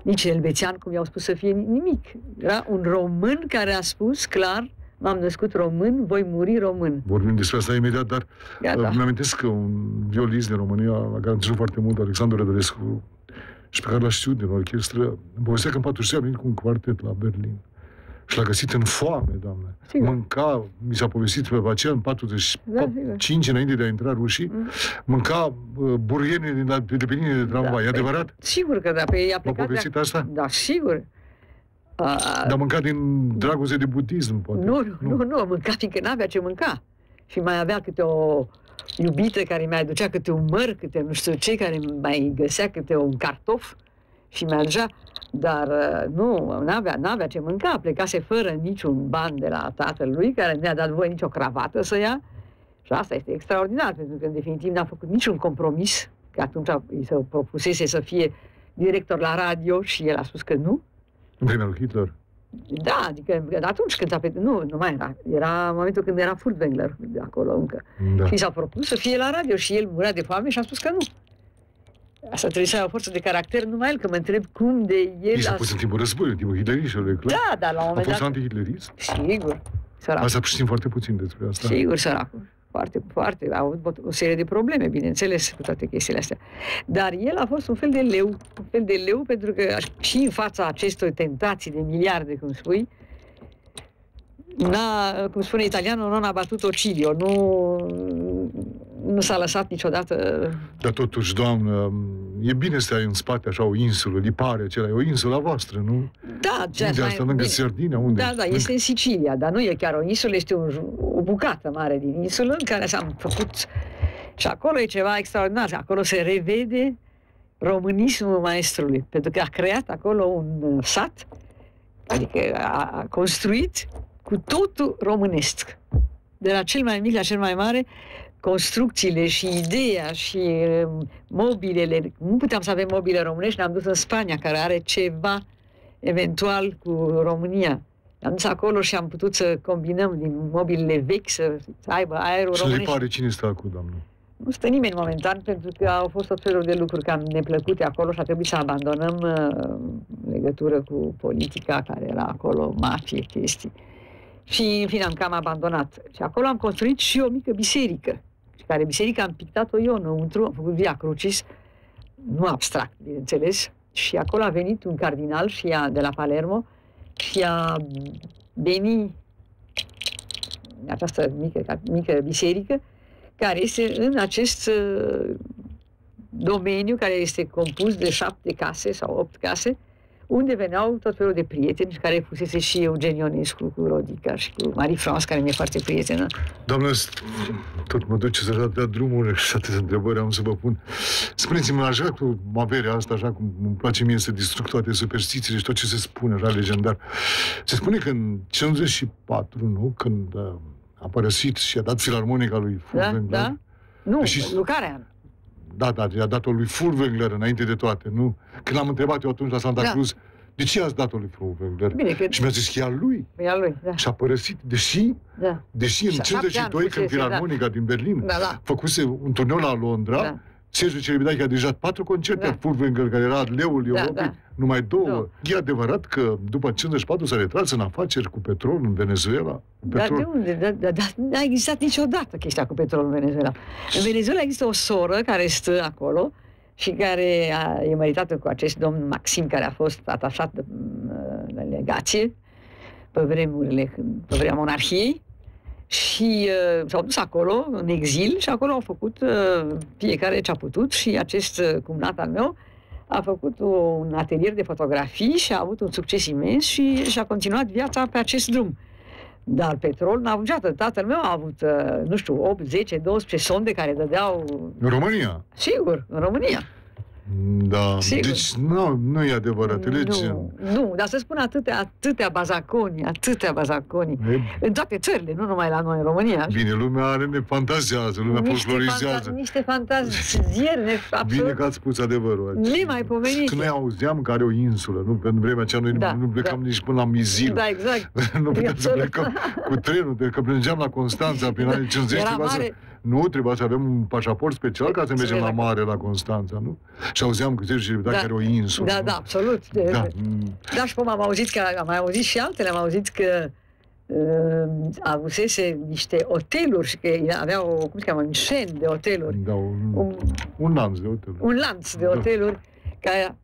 nici elvețian, cum i-au spus să fie nimic. Era un român care a spus clar, m-am născut român, voi muri român. Vorbim despre asta imediat, dar Gata. îmi amintesc că un violist din România, la care am ținut foarte mult, Alexandru Rădărescu, și pe care l-a știut din orchestră, îmi povestea că în 43 a venit cu un quartet la Berlin. Și l-a găsit în foame, doamne. Sigur. Mânca, mi s-a povestit pe aceea, în Da, 45 înainte de a intra rușii, Mm. mânca uh, burgeni din la, de pe linie de tramvai. E Da, adevărat? Sigur că da, pe ei a V-a plecat de povestit asta? Da, sigur. A, Dar mânca din dragoste de budism, poate. nu, nu, nu, nu, mânca fiindcă n-avea ce mânca. Și mai avea câte o iubită care mai aducea câte un măr, câte nu știu ce, care mai găsea câte un cartof și mai aducea. Dar uh, nu, n-avea, n-avea ce mânca, plecase fără niciun ban de la tatăl lui, care nu i-a dat voie nicio cravată să ia. Și asta este extraordinar, pentru că în definitiv n-a făcut niciun compromis, că atunci îi se propusese să fie director la radio și el a spus că nu. În vremea lui Hitler. Da, adică atunci când a pe... Nu, nu mai era. Era momentul când era Furtwängler de acolo încă. Da. Și i s-a propus să fie la radio și el murea de foame și a spus că nu. Asta trebuie să ai o forță de caracter numai el, că mă întreb cum de el I s-a a... pus în timpul războiului, în timpul hitleriștilor, e clar. Da, dar la un a moment fost dat... antihitlerist? Sigur, săracul. Asta știm foarte puțin despre asta. Sigur, săracul. Foarte, foarte. A avut o serie de probleme, bineînțeles, cu toate chestiile astea. Dar el a fost un fel de leu, un fel de leu, pentru că și în fața acestor tentații de miliarde, cum spui, n-a, cum spune italianul, non a batut ocilio, nu, nu s-a lăsat niciodată. Dar totuși, doamnă, e bine să ai în spate așa o insulă, Lipare, acela, e o insulă a voastră, nu? Da, ce Unde asta, lângă Sardina, unde? Da, da, este în Sicilia, dar nu e chiar o insulă, este un, o bucată mare din insulă în care s-am făcut și acolo e ceva extraordinar. Acolo se revede românismul maestrului, pentru că a creat acolo un uh, sat, adică a, a construit cu totul românesc. De la cel mai mic la cel mai mare, construcțiile și ideea și uh, mobilele. Nu puteam să avem mobile românești, ne-am dus în Spania, care are ceva eventual cu România. Am dus acolo și am putut să combinăm din mobilele vechi să, să aibă aerul Și în românesc. Lipare, cine stă acum, doamnă? Nu stă nimeni momentan pentru că au fost tot felul de lucruri cam neplăcute acolo și a trebuit să abandonăm uh, legătură cu politica care era acolo, mafie, chestii. Și în fine am cam abandonat. Și acolo am construit și o mică biserică, și care biserica am pictat-o eu înăuntru, am făcut via crucis, nu abstract, bineînțeles, și acolo a venit un cardinal și a, de la Palermo și a venit această mică, mică biserică care este în acest uh, domeniu care este compus de șapte case sau opt case, unde veneau tot felul de prieteni, care fusese și Eugen Ionescu cu Rodica și cu Marie France, care mi-e foarte prietenă. Doamnă, tot mă duce să dea drumul și atâtea întrebări am să vă pun. Spuneți-mi, așa cu averea asta, așa cum îmi place mie să distrug toate superstițiile și tot ce se spune, așa legendar. Se spune că în 54, nu? Când uh, a părăsit și a dat filarmonica lui Da? Furtwängler. Da? Nu, Și- lucrarea. Da, da, ți-a dat-o lui Furtwängler înainte de toate, nu? Când l-am întrebat eu atunci la Santa Da. Cruz, de ce ați dat-o lui Furtwängler? Bine, că Și mi-a zis că e al lui. e a lui, da. Și a părăsit, deși, da. deși în Și a șapte ani 52, când fusese, da. filarmonica din Berlin Da, da. făcuse un turneu la Londra, Da. Sergiu Celibidache a deja patru concerte, Da. Furtwängler, care era leul Europei, da. numai două. Două. E adevărat că după 54 s-a retras în afaceri cu petrol în Venezuela? Dar de unde? Da, da, da, n-a existat niciodată chestia cu petrolul în Venezuela. În Venezuela există o soră care stă acolo și care a, e măritată cu acest domn Maxim, care a fost atașat de mm, la legație pe vremurile, când- pe vremea monarhiei și uh, s-au dus acolo, în exil, și acolo au făcut uh, fiecare ce a putut și acest uh, cumnat al meu a făcut o, un atelier de fotografii și a avut un succes imens și și-a continuat viața pe acest drum. Dar petrol n-a avut niciodată. Tatăl meu a avut, uh, nu știu, 8, 10, 12 sonde care dădeau, În România? sigur, în România. Da. Sigur. Deci nu, nu e adevărat. Lege. Nu, nu, dar să spun atâtea, atâtea bazaconi, atâtea bazaconi. E În toate țările, nu numai la noi, în România. Bine, lumea are, ne fantazează, lumea niște, folclorizează. fanta- niște fantazieri ne- Bine absolut că ați spus adevărul. aici. nemaipomenite. Că noi auzeam că are o insulă, nu? Pentru vremea aceea noi Da, nu plecam da. nici până la Mizil. Da, exact. nu puteam să Absolut. plecăm cu trenul, de că plângeam la Constanța prin anii 50. Era trebuia mare. Să, nu, trebuia să avem un pașaport special ca să mergem la la- mare la Constanța, nu? Și auzeam că Sergiu Celibidache Da. are o insulă. Da, nu? da, absolut. De- Da. mm. Da, și cum am auzit că am mai auzit și altele, am auzit că uh, avusese niște hoteluri și că avea o, cum se cheamă, un șen de hoteluri, Da, un, un, un lanț de hotel. un lanț de Da. hoteluri, care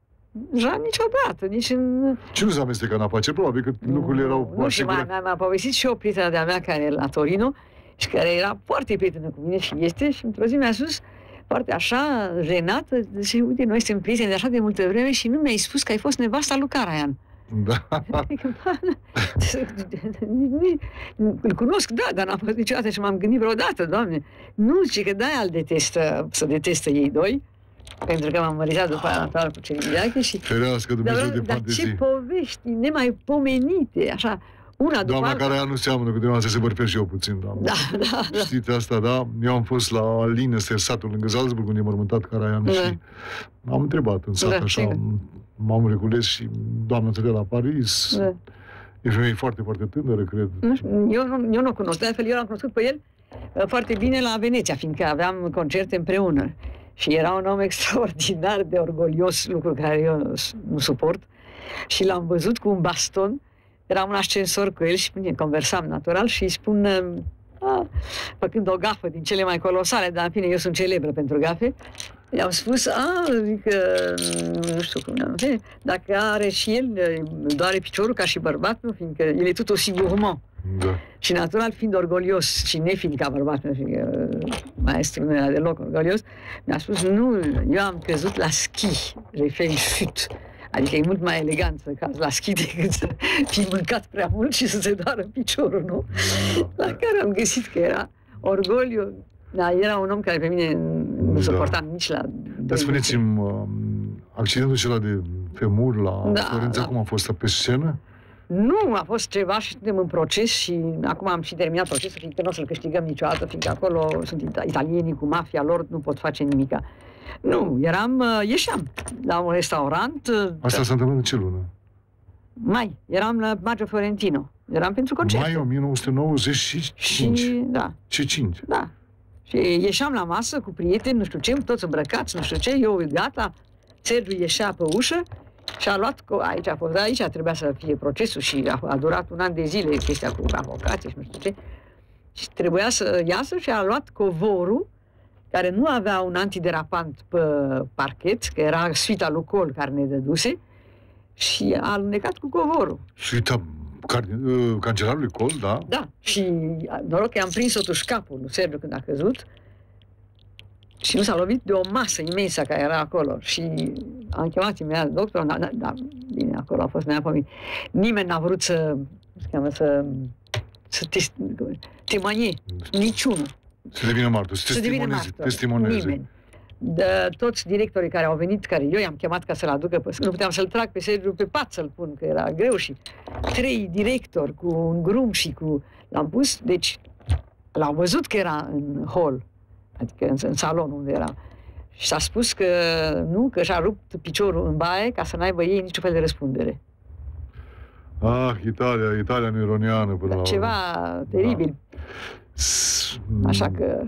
ja, niciodată, nici în... Ce nu se amestecă în afaceri? Probabil că lucrurile erau Nu, și mai, asigurate. mi-a, mi-a povestit și o prietenă de-a mea care e la Torino și care era foarte prietenă cu mine și este și într-o zi mi-a spus foarte așa, jenată, și uite, noi suntem prieteni de așa de multă vreme și nu mi-ai spus că ai fost nevasta lui Caraian. Da. Adică, îl cunosc, da, dar n-am fost niciodată și m-am gândit vreodată, Doamne, nu, ci că de-aia îl detestă, să detestă ei doi, pentru că m-am măritat după aia natural cu Celibidache și Ferească dar, Dumnezeu vreau- de dar ce fantezii. povesti nemaipomenite, așa, una după Doamna alta. care nu seamănă cu dumneavoastră, se bărfesc și eu puțin, doamna. Da, da, da. Știți asta, da? Eu am fost la Linăster, satul lângă Salzburg, unde e mormântat Caraian Da. și am întrebat în sat, Da, așa, sigur. m-am recules și doamna stătea la Paris. Da. E femeie foarte, foarte tânără, cred. Nu știu, eu, nu, eu nu cunosc, de altfel eu l-am cunoscut pe el uh, foarte bine la Veneția, fiindcă aveam concerte împreună. Și era un om extraordinar de orgolios, lucru care eu s- nu suport. Și l-am văzut cu un baston, eram în ascensor cu el și bine, conversam natural și îi spun, uh, a, făcând o gafă din cele mai colosale, dar în fine, eu sunt celebră pentru gafe, i-am spus, a, zic, uh, nu știu cum am zis, dacă are și el, uh, doare piciorul ca și bărbat, nu, fiindcă el e tot aussi gourmand. Da. Și natural, fiind orgolios și nefiind ca bărbat, pentru că uh, maestru nu era deloc orgolios, mi-a spus, nu, eu am căzut la schi, referi șut. Adică e mult mai elegant să cazi la schi decât să fii mâncat prea mult și să se doară piciorul, nu? La care am găsit că era orgoliu. Da, era un om care pe mine nu Da. suportam nici la... Dar spuneți-mi, um, accidentul acela de femur la Da, Florența, da. cum a fost pe scenă? Nu, a fost ceva și suntem în proces și acum am și terminat procesul, fiindcă nu o să-l câștigăm niciodată, fiindcă acolo sunt ita- italienii cu mafia lor, nu pot face nimica. Nu, eram, uh, ieșeam la un restaurant, uh, Asta s-a întâmplat în ce lună? mai, eram la Maggio Fiorentino, eram pentru concert. Mai 1995. Și, da, Ce 5? da. Și ieșeam la masă cu prieteni, nu știu ce, toți îmbrăcați, nu știu ce, eu gata, Sergiu ieșea pe ușă și a luat, co- aici a fost, aici trebuia să fie procesul și a, a durat un an de zile chestia cu avocații și nu știu ce. Și trebuia să iasă și a luat covorul care nu avea un antiderapant pe parchet, că era suita lui Col care ne dăduse, și a alunecat cu covorul. Suita car- uh, cancelarului Col, da? Da, și noroc că am prins totuși capul lui Sergiu când a căzut și nu s-a lovit de o masă imensă care era acolo și am chemat imediat doctorul, da, da, da, bine, acolo a fost neapămit. Nimeni n-a vrut să, cum se cheamă, să, să te, temanie, niciunul. Să devină martor, să Să devină testimoneze. martor. testimoneze. Nimeni. De, toți directorii care au venit, care eu i-am chemat ca să-l aducă, pe, nu puteam să-l trag pe Sergiu pe pat să-l pun, că era greu și trei directori cu un grum și cu... L-am pus, deci l-au văzut că era în hall, adică în, în salon unde era. Și s-a spus că nu, că și-a rupt piciorul în baie ca să n-aibă ei niciun fel de răspundere. Ah, Italia, Italia neironiană până la Dar ceva urmă. teribil. S- Așa că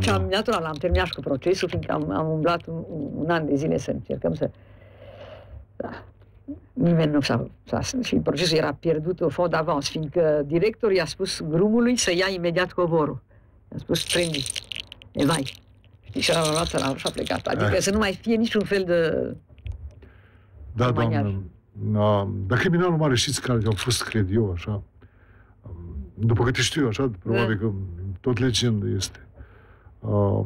și da. am natural, am terminat și cu procesul, fiindcă am, am umblat un, un an de zile să încercăm să... Da. Nimeni nu s-a, s-a... Și procesul era pierdut o fond avans, fiindcă directorul i-a spus grumului să ia imediat covorul. I-a spus, prendi, e vai. Știi, și l-a luat la și a plecat. Adică Eh. să nu mai fie niciun fel de... Da, Maniaș. doamnă. Da, dar criminalul mare, știți care au fost, cred eu, așa, după câte știu eu, așa, probabil că tot legendă este. Uh,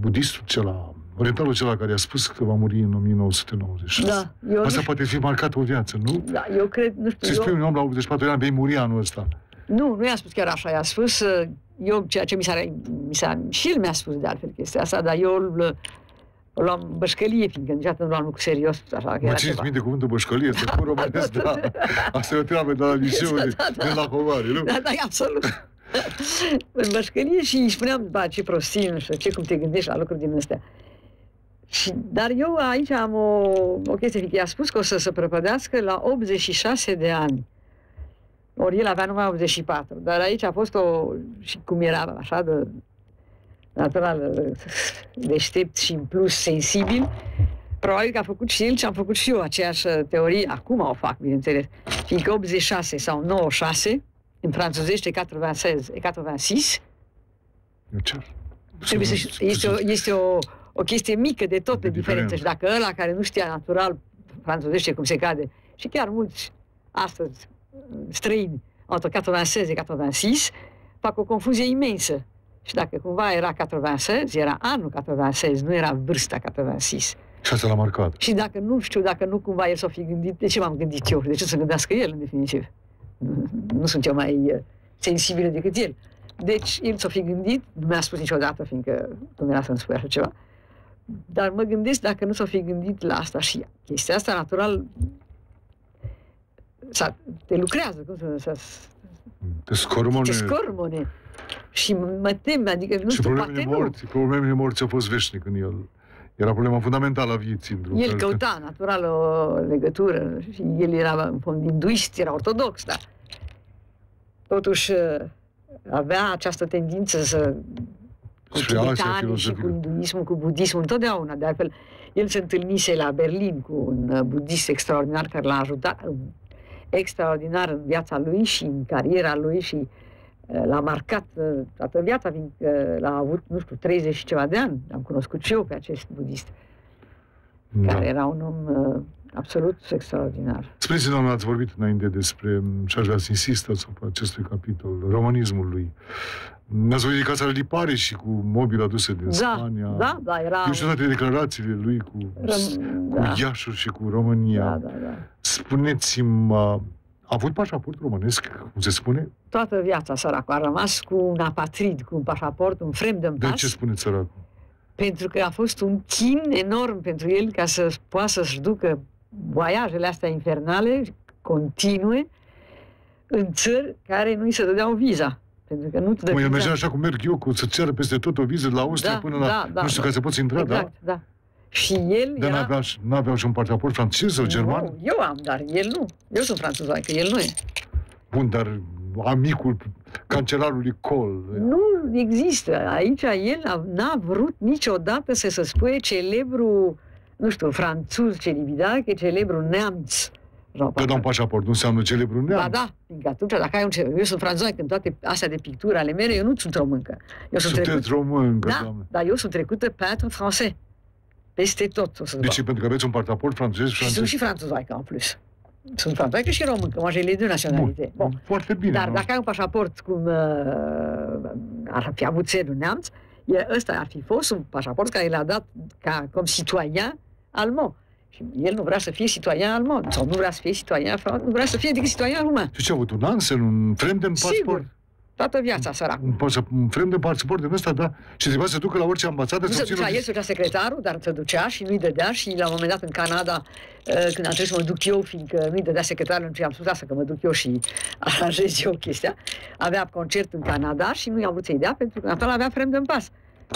budistul cela, orientalul cela care a spus că va muri în 1996. Da, eu Asta nu, poate fi marcat o viață, nu? da, eu cred, nu știu, Se spune eu, un om la 84 de ani, vei muri anul ăsta. Nu, nu i-a spus chiar așa, i-a spus, uh, eu, ceea ce mi s-a, mi s-a, și el mi-a spus de altfel chestia asta, dar eu îl, o luam în bășcălie, fiindcă niciodată nu luam lucru serios, așa că Mă era țineți ceva. minte cuvântul bășcălie, să pun românesc, da. Asta e o treabă de la liceu, Da, de, da, da. de la Hovare, nu? Da, da, e absolut. în bășcălie și îi spuneam, ba, ce prostii, nu știu, ce, cum te gândești la lucruri din astea. Și, dar eu aici am o, o chestie, fiindcă i-a spus că o să se prăpădească la 86 de ani. Ori el avea numai 84, dar aici a fost o, și cum era așa de natural, deștept și în plus sensibil, probabil că a făcut și el ce am făcut și eu, aceeași teorie, acum o fac, bineînțeles, fiindcă 86 sau 96, în franțuzește 96 et 86, Eu cer. trebuie să știu, este, o, este o, o chestie mică de tot de De diferență. Și diferență. dacă ăla care nu știa natural franțuzește cum se cade, și chiar mulți astăzi străini, entre 96 et 86, fac o confuzie imensă. Și dacă cumva era 96, era anul 96, nu era vârsta 96. Și asta l-a marcat. Și dacă nu știu, dacă nu cumva el s-a fi gândit, de ce m-am gândit eu? De ce să gândească el, în definitiv? Nu, nu sunt eu mai uh, sensibilă decât el. Deci, el s-a fi gândit, nu mi-a spus niciodată, fiindcă nu era să-mi spui așa ceva, dar mă gândesc dacă nu s-a fi gândit la asta și chestia asta, natural, să te lucrează, cum să, să Te scormone. te scormone. Și mă tem, adică nu și știu, problemele poate nu. morții, problemele morții au fost veșnic în el. Era problema fundamentală a vieții. într-un El fel, căuta natural o legătură și el era în fond hinduist, era ortodox, dar totuși uh, avea această tendință să cu Și Asia tibetanii și cu filozofică. hinduismul, cu budismul, întotdeauna. De altfel, el se întâlnise la Berlin cu un uh, budist extraordinar care l-a ajutat uh, extraordinar în viața lui și în cariera lui și uh, l-a marcat uh, toată viața, fiindcă l-a avut, nu știu, 30 și ceva de ani. Am cunoscut și eu pe acest budist Da. care era un om uh, absolut extraordinar. Spuneți, doamnă, ați vorbit înainte despre, și aș vrea să insist asupra acestui capitol, romanismului. Ne-ați vorbit de casa de lipare și cu mobila adusă din Da, Spania. da, da, era... Eu știu toate declarațiile lui cu, Răm- cu da, Iașuri și cu România. da, da, da. Spuneți-mi, uh, a avut pașaport românesc, cum se spune? Toată viața săracul a rămas cu un apatrid, cu un pașaport, un frem de De pas, ce spuneți săracul? pentru că a fost un chin enorm pentru el ca să poată să-și ducă voiajele astea infernale, continue, în țări care nu-i se dădeau viza. Pentru că nu te dă Mă, el viza. mergea așa cum merg eu, cu să ceară peste tot o viză de la Austria Da, până la... da, da, nu știu, da. ca să poți intra, Exact, da. Și el da? Dar era... n-avea, și- n-avea și un pașaport francez sau german? Nu, eu am, dar el nu. Eu sunt franțuzoaică, el nu e. Bun, dar amicul cancelarului Kohl. Nu există. Aici el a- n-a vrut niciodată să se spune celebru, nu știu, franțuz celibidache, celebru neamț. Că da un pașaport nu înseamnă celebru neamț. Ba da, fiindcă atunci, dacă ai un ce... Eu sunt franțuzoaică în toate astea de picturi ale mele, eu nu sunt româncă. Eu sunt Sunteți trecut... româncă, Da, doamne. dar eu sunt trecută peintre français. Peste tot o să Deci pentru că aveți un pașaport francez, Și sunt francez. și franțuzoaică în plus. Sunt franțuzoaică și româncă, moi j'ai les deux nationalités. Bun, Bun. foarte bine. Dar nu? dacă ai un pașaport cum uh, ar fi avut țelul neamț, e, ăsta ar fi fost un pașaport care l-a dat ca cum citoyen almond. Și el nu vrea să fie citoyen almond, sau nu vrea să fie citoyen francez, nu vrea să fie decât citoyen rumen. Și ce a avut? Un Ansel, un Fremden Sigur, pasport? toată viața săracul. Un, pașa- un Fremden pasport din ăsta, da? Și trebuia să ducă la orice ambasadă Nu să se obțină... ducea, el se ducea secretarul, dar se ducea și nu-i dădea și la un moment dat în Canada, uh, când am trebuit să mă duc eu, fiindcă nu-i dădea secretarul, și am spus asta că mă duc eu și aranjez eu chestia, avea concert în Canada și nu i-am vrut să-i dea pentru că Natal avea frem de pas.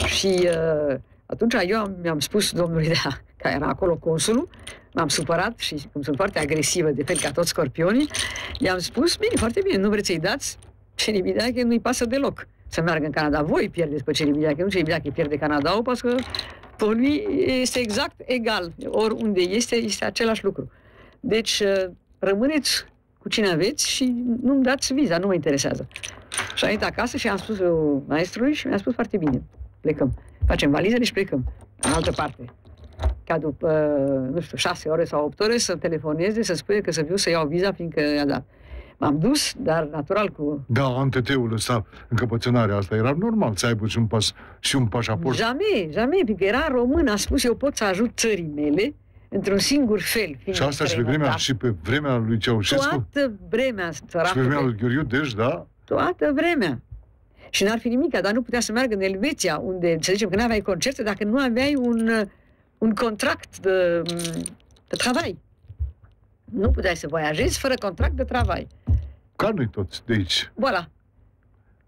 Și uh, atunci eu am, mi-am spus domnului de care era acolo consulul, m-am supărat și cum sunt foarte agresivă, de fel ca toți scorpionii, i-am spus, bine, foarte bine, nu vreți să-i dați, ce că nu-i pasă deloc. să meargă în Canada. Voi pierdeți pe Celibidache, nu Celibidache pierde Canada, pentru că pe lui este exact egal. Oriunde este, este același lucru. Deci, uh, rămâneți cu cine aveți și nu-mi dați viza, nu mă interesează. Și am venit acasă și am spus eu maestrului și mi-a spus foarte bine, plecăm. Facem valizele și plecăm. În altă parte. Ca după, nu știu, șase ore sau opt ore să telefoneze, să spune că să viu să iau viza, fiindcă i-a dat. M-am dus, dar natural cu... Da, anteteul ăsta, încăpățânarea asta, era normal să aibă și un, pas, și un pașaport. Jamais, jamais, fiindcă era român, a spus eu pot să ajut țării mele într-un singur fel. Și asta și pe vremea, și pe vremea lui Ceaușescu? Toată vremea, Și pe vremea lui Gheorghiu Dej, da? Toată vremea. Și n-ar fi nimic, dar nu putea să meargă în Elveția, unde, să zicem, că nu aveai concerte, dacă nu aveai un, un contract de, de travai. Nu puteai să voiajezi fără contract de travai. Ca noi toți de aici. Voilà.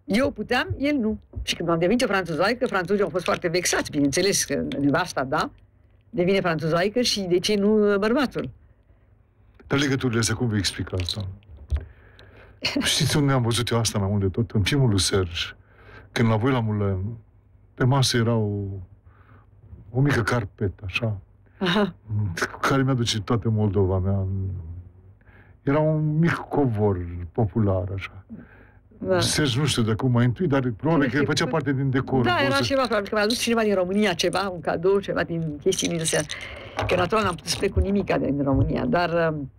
Eu puteam, el nu. Și când am devenit o franțuzoaică, franțuzii au fost foarte vexați, bineînțeles că nevasta, da, devine franțuzoaică și de ce nu bărbatul? Dar legăturile astea, cum vei explica asta? Știți unde am văzut eu asta mai mult de tot? În filmul lui Serge. Când la voi la Mulen, pe masă era o, o mică carpetă, așa, Aha. care mi-aduce toată Moldova mea. Era un mic covor popular, așa. Da. Serge, nu știu de cum mai întâi, dar probabil că făcea parte din decor. Da, era să... ceva, probabil că mi-a adus cineva din România ceva, un cadou, ceva din chestii din astea. Că natural n-am putut să plec cu nimic din România, dar um,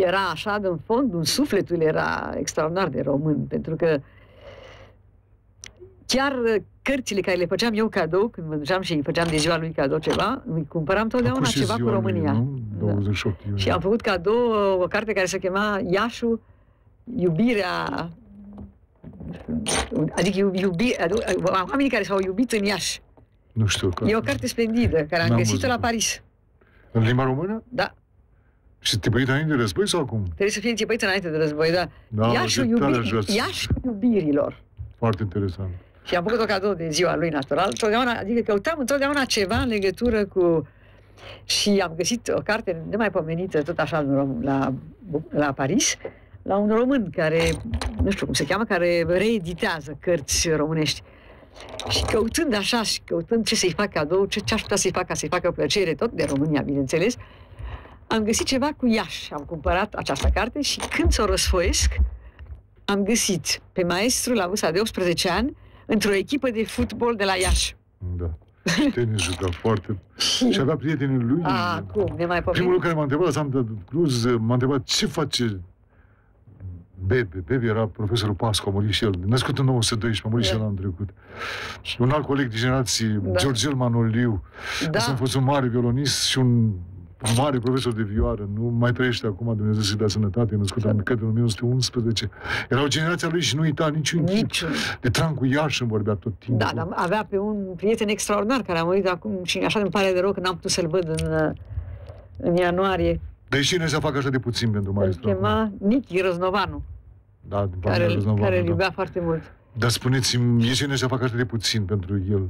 era așa, în fond, un sufletul era extraordinar de român, pentru că chiar uh, cărțile care le făceam eu cadou, când mă duceam și îi făceam de ziua lui cadou ceva, îi cumpăram totdeauna Acum și ceva cu ziua lui, România. nu? Da. 28 iunie. Și am făcut cadou uh, o carte care se chema Iașu, iubirea adică iu- iubi, adu- oamenii care s-au iubit în Iași. Nu știu. Că... E o carte splendidă, care am N-am găsit-o la văzut-o. Paris. În limba română? Da, Și te păit înainte de război sau acum? trebuie să fie începută înainte de război, da. Da, Iașul, de tare iubi... jos. Iașul iubirilor. Foarte interesant. Și am făcut o cadou de ziua lui natural. Totdeauna, adică căutam întotdeauna ceva în legătură cu... Și am găsit o carte nemaipomenită, tot așa, în Rom- la, la Paris, la un român care, nu știu cum se cheamă, care reeditează cărți românești. Și căutând așa, și căutând ce să-i fac cadou, ce, ce aș putea să-i fac ca să-i facă plăcere, tot de România, bineînțeles, am găsit ceva cu Iași. Am cumpărat această carte și când să o răsfoiesc, am găsit pe maestru la vârsta de 18 ani într-o echipă de fotbal de la Iași. Da. Și tenis juca foarte... Și avea prietenii lui. A, cum, ne mai Primul pomenim? lucru care m-a întrebat, Santa Cruz, m-a întrebat ce face Bebe. Bebe era profesorul Pascu, a murit și el. Născut în 1912, a murit și Da. el anul trecut. Și un alt coleg de generație, Da. Georgel Manoliu. Da, Asta a fost un mare violonist și un mare profesor de vioară. Nu mai trăiește acum, Dumnezeu să-i dea sănătate, e născut în, cred, în 1911. Era o generație a lui și nu uita niciun chip. niciun. De Trancu Iași îmi vorbea tot timpul. Da, dar avea pe un prieten extraordinar care a murit acum și așa îmi pare de rău că n-am putut să-l văd în, în ianuarie. Dar și cine să facă așa de puțin pentru Îl maestru? chema Nichi Răznovanu, Da, din care, familia îl- Răznovanu, care îl da. iubea foarte mult. Dar spuneți-mi, e cine să facă așa de puțin pentru el?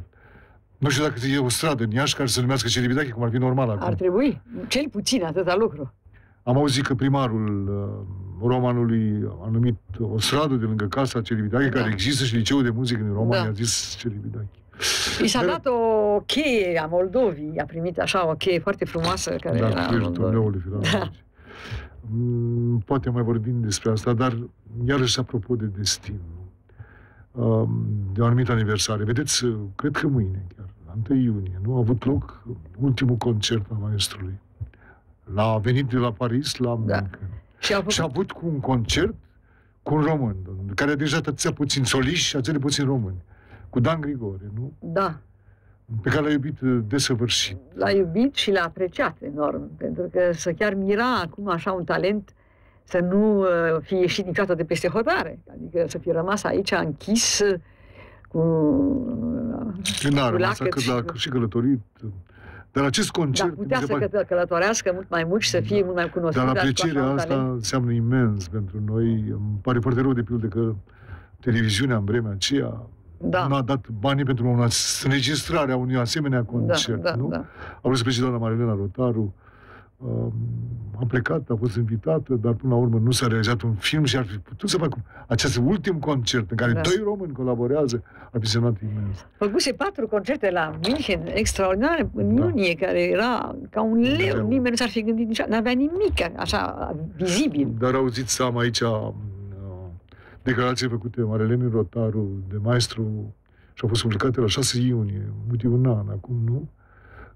Nu știu dacă e o stradă în Iași care să se numească Celibidache, cum ar fi normal acum. Ar trebui, cel puțin atâta lucru. Am auzit că primarul uh, romanului a numit o stradă de lângă casa Celibidache, Da. care există și liceul de muzică din Roma, Da. i-a zis Celibidache. I s-a Dar- dat o cheie a Moldovii, a primit așa o cheie foarte frumoasă care Da, era a cu el Moldovei. turneului filarmonic. Mm, Poate mai vorbim despre asta, dar iarăși apropo de destin, um, de o anumită aniversare. Vedeți, uh, cred că mâine chiar, la 1 iunie, nu a avut loc ultimul concert al maestrului. L-a venit de la Paris la Da. München. Și au Și a făcut, avut cu un concert cu un român, care a deja atâția puțin soliști și atâția puțin români. Cu Dan Grigore, nu? da, Pe care l-a iubit uh, desăvârșit. l-a iubit și l-a apreciat enorm, pentru că să chiar mira acum așa un talent să nu uh, fie ieșit niciodată de peste hotare, adică să fie rămas aici închis uh, cu... uh, N-a cu rămas lacăt cât și la cu- și călătorit. Dar acest Da, concert, putea mi se să pare- că- călătorească mult mai mult și să fie Da. mult mai cunoscut. dar cu aprecierea așa un asta talent. înseamnă imens pentru noi. Îmi pare foarte rău de pildă că televiziunea în vremea aceea Da. nu a dat banii pentru o înregistrare a unui asemenea concert, da, da, nu? da. A vrut să plece doamna Marilena Rotaru, Um, am plecat, a fost invitată, dar până la urmă nu s-a realizat un film și ar fi putut să facă acest ultim concert în care Da. doi români colaborează, ar fi semnat imens. Făcuse patru concerte la München, extraordinare, în Da. iunie, care era ca un leu. Leu. Nimeni nu s-ar fi gândit niciodată. N-avea nimic așa vizibil. Dar auziți, am aici uh, declarații făcute de Marelene Rotaru, de maestru, și au fost publicate la 6 iunie, motiv un an acum, nu?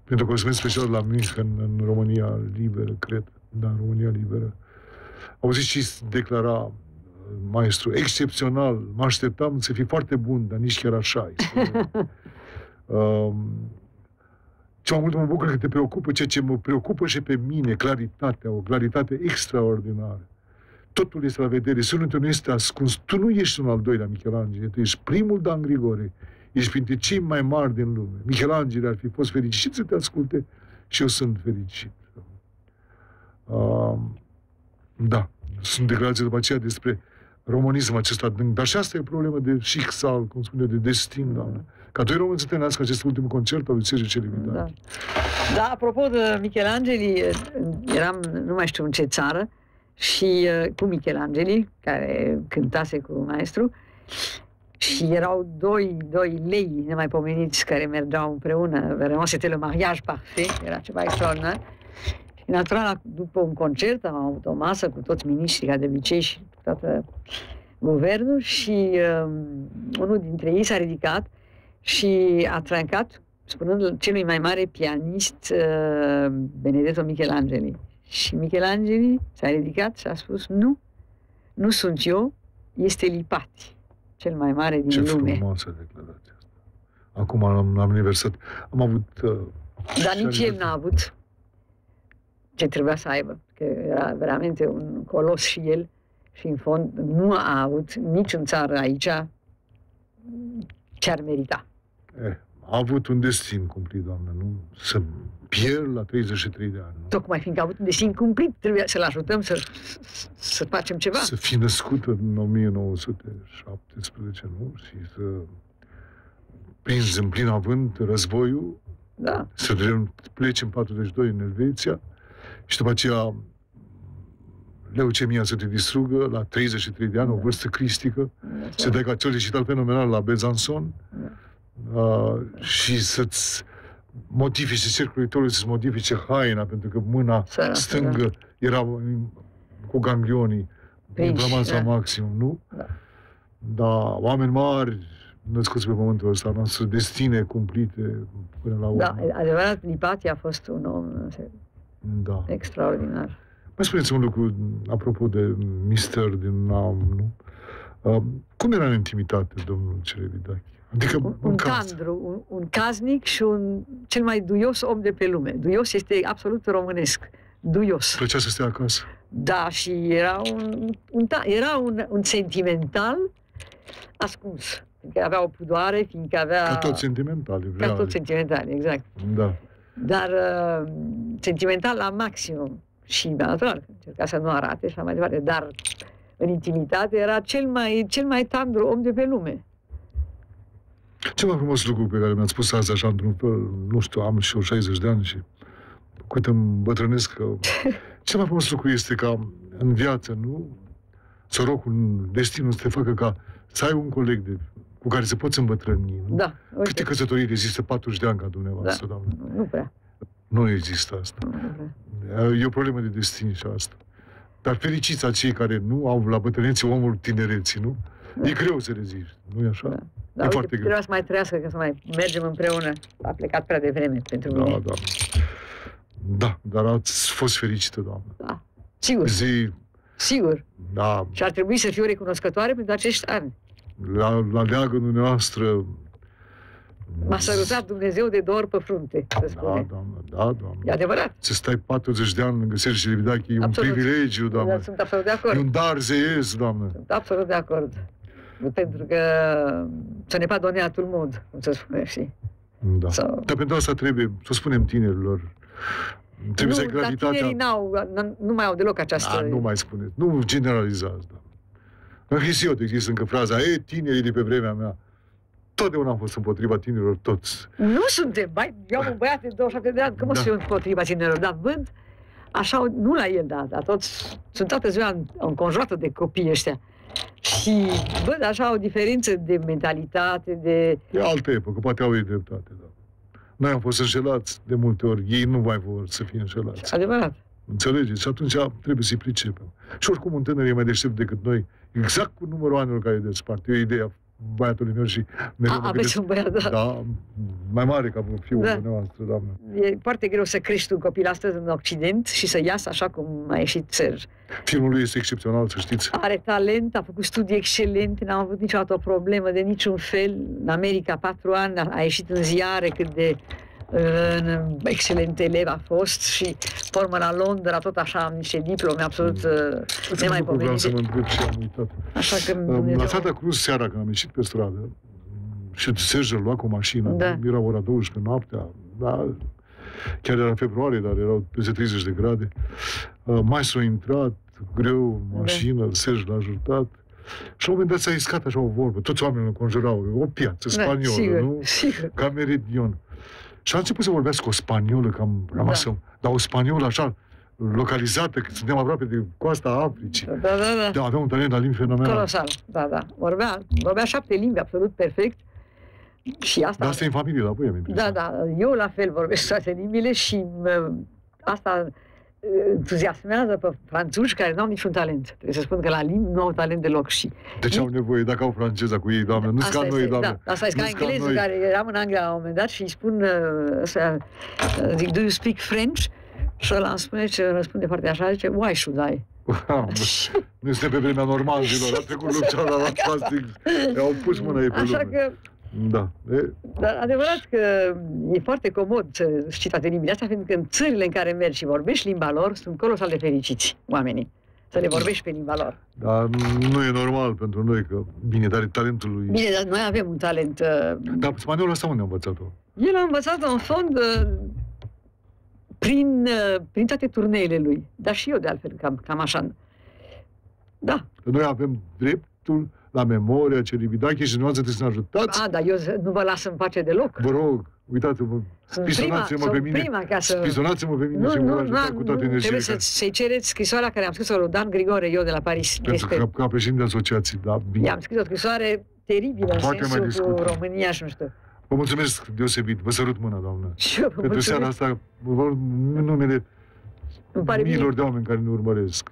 Pentru că o special la München, în România Liberă, cred. Da, în România Liberă. Auziți și declara uh, maestru, excepțional, mă așteptam să fii foarte bun, dar nici chiar așa. îi spune. um, ce mai mult mă bucur că te preocupă ceea ce mă preocupă și pe mine, claritatea, o claritate extraordinară. Totul este la vedere, sunetul nu este ascuns. Tu nu ești un al doilea Michelangelo, tu ești primul Dan Grigore. Ești printre cei mai mari din lume. Michelangelo ar fi fost fericit să te asculte și eu sunt fericit. Uh, da, sunt declarații după aceea despre românism acesta adânc. Dar și asta e o problemă de șixal, cum spune, de destin, doamne. Ca doi români să întâlnească acest ultim concert al lui Sergiu Celibidache. Da. da, apropo de Michelangeli, eram nu mai știu în ce țară și uh, cu Michelangeli, care cântase cu maestru, și erau doi, doi lei nemaipomeniți care mergeau împreună. Vraiment, c'était le mariage parfait, era ceva extraordinar. Și natural, după un concert, am avut o masă cu toți miniștrii, ca de obicei, și cu toată guvernul și uh, unul dintre ei s-a ridicat și a trancat spunând celui mai mare pianist uh, Benedetto Michelangeli. Și Michelangeli s-a ridicat și a spus nu, nu sunt eu, este Lipati, cel mai mare din Ce lume. frumoasă declarație asta. Acum am, am aniversat. Am avut... Uh, Dar și nici el aniversat. n-a avut ce trebuia să aibă, că era veramente un colos și el și în fond nu a avut nici în țară aici ce ar merita. Eh, a avut un destin cumplit, doamnă, nu? Să pierd la 33 de ani, nu? Tocmai fiindcă a avut un destin cumplit, trebuia să-l ajutăm să, să facem ceva. Să fi născut în 1917, nu? Și să prins în plin avânt războiul, Da. să vrem- pleci în 42 în Elveția și după aceea leucemia să te distrugă la 33 de ani, o vârstă cristică, să dai ca solicitat fenomenal la Besançon uh, și să-ți modifice cerculuitorul, să-ți modifice haina, pentru că mâna Săracă, stângă era cu ganglionii, Prinși, inflamați la da. maxim, nu? Da. Da, oameni mari, născuți pe pământul ăsta, noastră destine cumplite până la urmă. Da, adevărat, Lipati a fost un om da. extraordinar. Mai spuneți un lucru apropo de mister din Nam, nu? Uh, cum era în intimitate, domnul Celebidache? Adică Un, în un casă. tandru, un, un caznic și un cel mai duios om de pe lume. Duios este absolut românesc. Duios. Plăcea să stea acasă. Da, și era un, un, ta- era un, un sentimental ascuns. Fiindcă avea o pudoare, fiindcă avea... Ca tot sentimental, ca real. tot sentimental, exact. Da. Dar uh, sentimental la maximum. Și, natural, încerca să nu arate și așa mai departe. Dar în intimitate era cel mai, cel mai tandru om de pe lume. Cel mai frumos lucru pe care mi-a spus azi, așa, într-un fel, nu știu, am și eu 60 de ani și cât îmi bătrânesc, că cel mai frumos lucru este ca în viață, nu? Sorocul, destinul să te facă ca să ai un coleg de, cu care să poți îmbătrâni, nu? Da, Câte uite, căsătorii rezistă 40 de ani ca dumneavoastră, Da. doamnă? nu prea. Nu există asta. Nu prea. E o problemă de destin și asta. Dar fericiți acei care nu au la bătrânețe omul tinereții, nu? E greu să reziști, nu e așa? Da. E Dar uite, foarte greu. trebuia să mai trăiască, că să mai mergem împreună. A plecat prea devreme pentru Da, mine. da. Da, dar ați fost fericită, doamnă. Da. Sigur, Zi, sigur. da, Și ar trebui să fiu recunoscătoare pentru acești ani. la, la leagănul noastră... M-a sărutat Dumnezeu de două ori pe frunte, să Da, spune. doamnă, da, doamnă. E adevărat. Să stai 40 de ani lângă Sergiu Lividache e Absolut. un privilegiu, doamnă. Dar sunt absolut de E acord. un dar zeiesc, doamnă. Sunt absolut de acord. Pentru că să ne pas donner à tout le monde, cum se spune, știi? Da. Sau- Dar pentru asta trebuie, să spunem tinerilor, trebuie să ai nu, dar gravitatea... tinerii n-au, n- nu mai au deloc această... Da, nu mai spuneți. Nu generalizați, da. În Hesiod există încă fraza, e, tinerii de pe vremea mea. Totdeauna am fost împotriva tinerilor, toți. Nu suntem, bai, eu am un băiat de 27 de ani, cum o să Da. fiu împotriva tinerilor, dar văd așa, nu la el, dar, dar toți, sunt toată ziua înconjurată de copii ăștia. Și văd așa o diferență de mentalitate, de... E altă epocă, poate au ei dreptate, da. Noi am fost înșelați de multe ori, ei nu mai vor să fie înșelați. Adevărat. Înțelegeți? Și atunci trebuie să-i pricepem. Și oricum un tânăr e mai deștept decât noi, exact cu numărul anilor care e despart. E o idee băiatului meu și mereu A, mă aveți gândesc- un băiat, da. Da, mai mare ca fiul Da. da. dumneavoastră, doamnă. E foarte greu să crești un copil astăzi în Occident și să iasă așa cum a ieșit Serge. Filmul lui este excepțional, să știți. Are talent, a făcut studii excelente, n-am avut niciodată o problemă de niciun fel. În America, patru ani, a- a ieșit în ziare cât de uh, excelent elev a fost și pe urmă la Londra, tot așa, am niște diplome absolut uh, Uite, un lucru vreau să mă nemaipomenite. întreb și am uitat. Așa că La Dumnezeu... Santa Cruz, seara, când am ieșit pe stradă, și Serge îl lua cu mașina, Da. era ora 12 noaptea, da, chiar era februarie, dar erau peste 30 de grade. Uh, Maestru a intrat, greu, în mașină, Serge l-a ajutat. Și la un moment dat s-a iscat așa o vorbă, toți oamenii îl conjurau, o piață Da, spaniolă, sigur, nu? sigur. Ca meridion. Și a început să vorbească o spaniolă, că am rămas, Da. da. dar o spaniolă așa, localizată, că suntem aproape de coasta Africii. Da, da, da. Da, avea un talent la limbi fenomenal. Colosal, da, da. Vorbea, vorbea șapte limbi absolut perfect. Și asta... Dar asta e în familie la voi, am Da, impresia. da, eu la fel vorbesc toate limbile și mă, asta uh, entuziasmează pe franțuzi care nu au niciun talent. Trebuie să spun că la limbi nu au talent deloc și... De ce au nevoie, dacă au franceza cu ei, doamne? Nu Asta ca noi, este, doamne. Da, asta e ca Nu-s ca englezul noi. care eram în Anglia la un moment dat și îi spun, uh, să, uh, zic, do you speak French? Și ăla îmi spune, ce răspunde foarte așa, zice, why should I? nu este pe vremea normalilor, a trecut Luciana la plastic, i-au pus mâna ei pe Așa lume. că Da. E, Dar adevărat că e foarte comod să știi toate limbile astea, pentru că în țările în care mergi și vorbești limba lor, sunt colosal de fericiți oamenii. Să le vorbești pe limba lor. dar nu e normal pentru noi, că, bine, dar e talentul lui... Bine, dar noi avem un talent. uh, Dar spaniolul ăsta unde a învățat-o? El a învățat în fond uh, prin, uh, prin toate turneele lui. Dar și eu, de altfel, cam, cam așa. Da. Că noi avem dreptul la memoria Ceribidache și dumneavoastră trebuie să ne ajutați. A, dar eu z- nu vă las în pace deloc. Vă rog, uitați-vă, Sunt prima, spisonați-mă sunt pe mine. prima ca să... Spisonați-mă pe mine Nu, și nu, mă nu, ajutați cu toate nu, energiile. trebuie să, care- să-i cereți scrisoarea care am scris-o lui Dan Grigore, eu de la Paris. Pentru Este, că ca președinte de asociații, da, bine. i-am scris o scrisoare teribilă în Poate mai sensul cu discutăm. România și nu știu. Vă mulțumesc deosebit, vă sărut mâna, doamnă. Și eu vă Pentru mulțumesc. seara asta, vă- în numele Îmi pare bine miilor de oameni care ne urmăresc.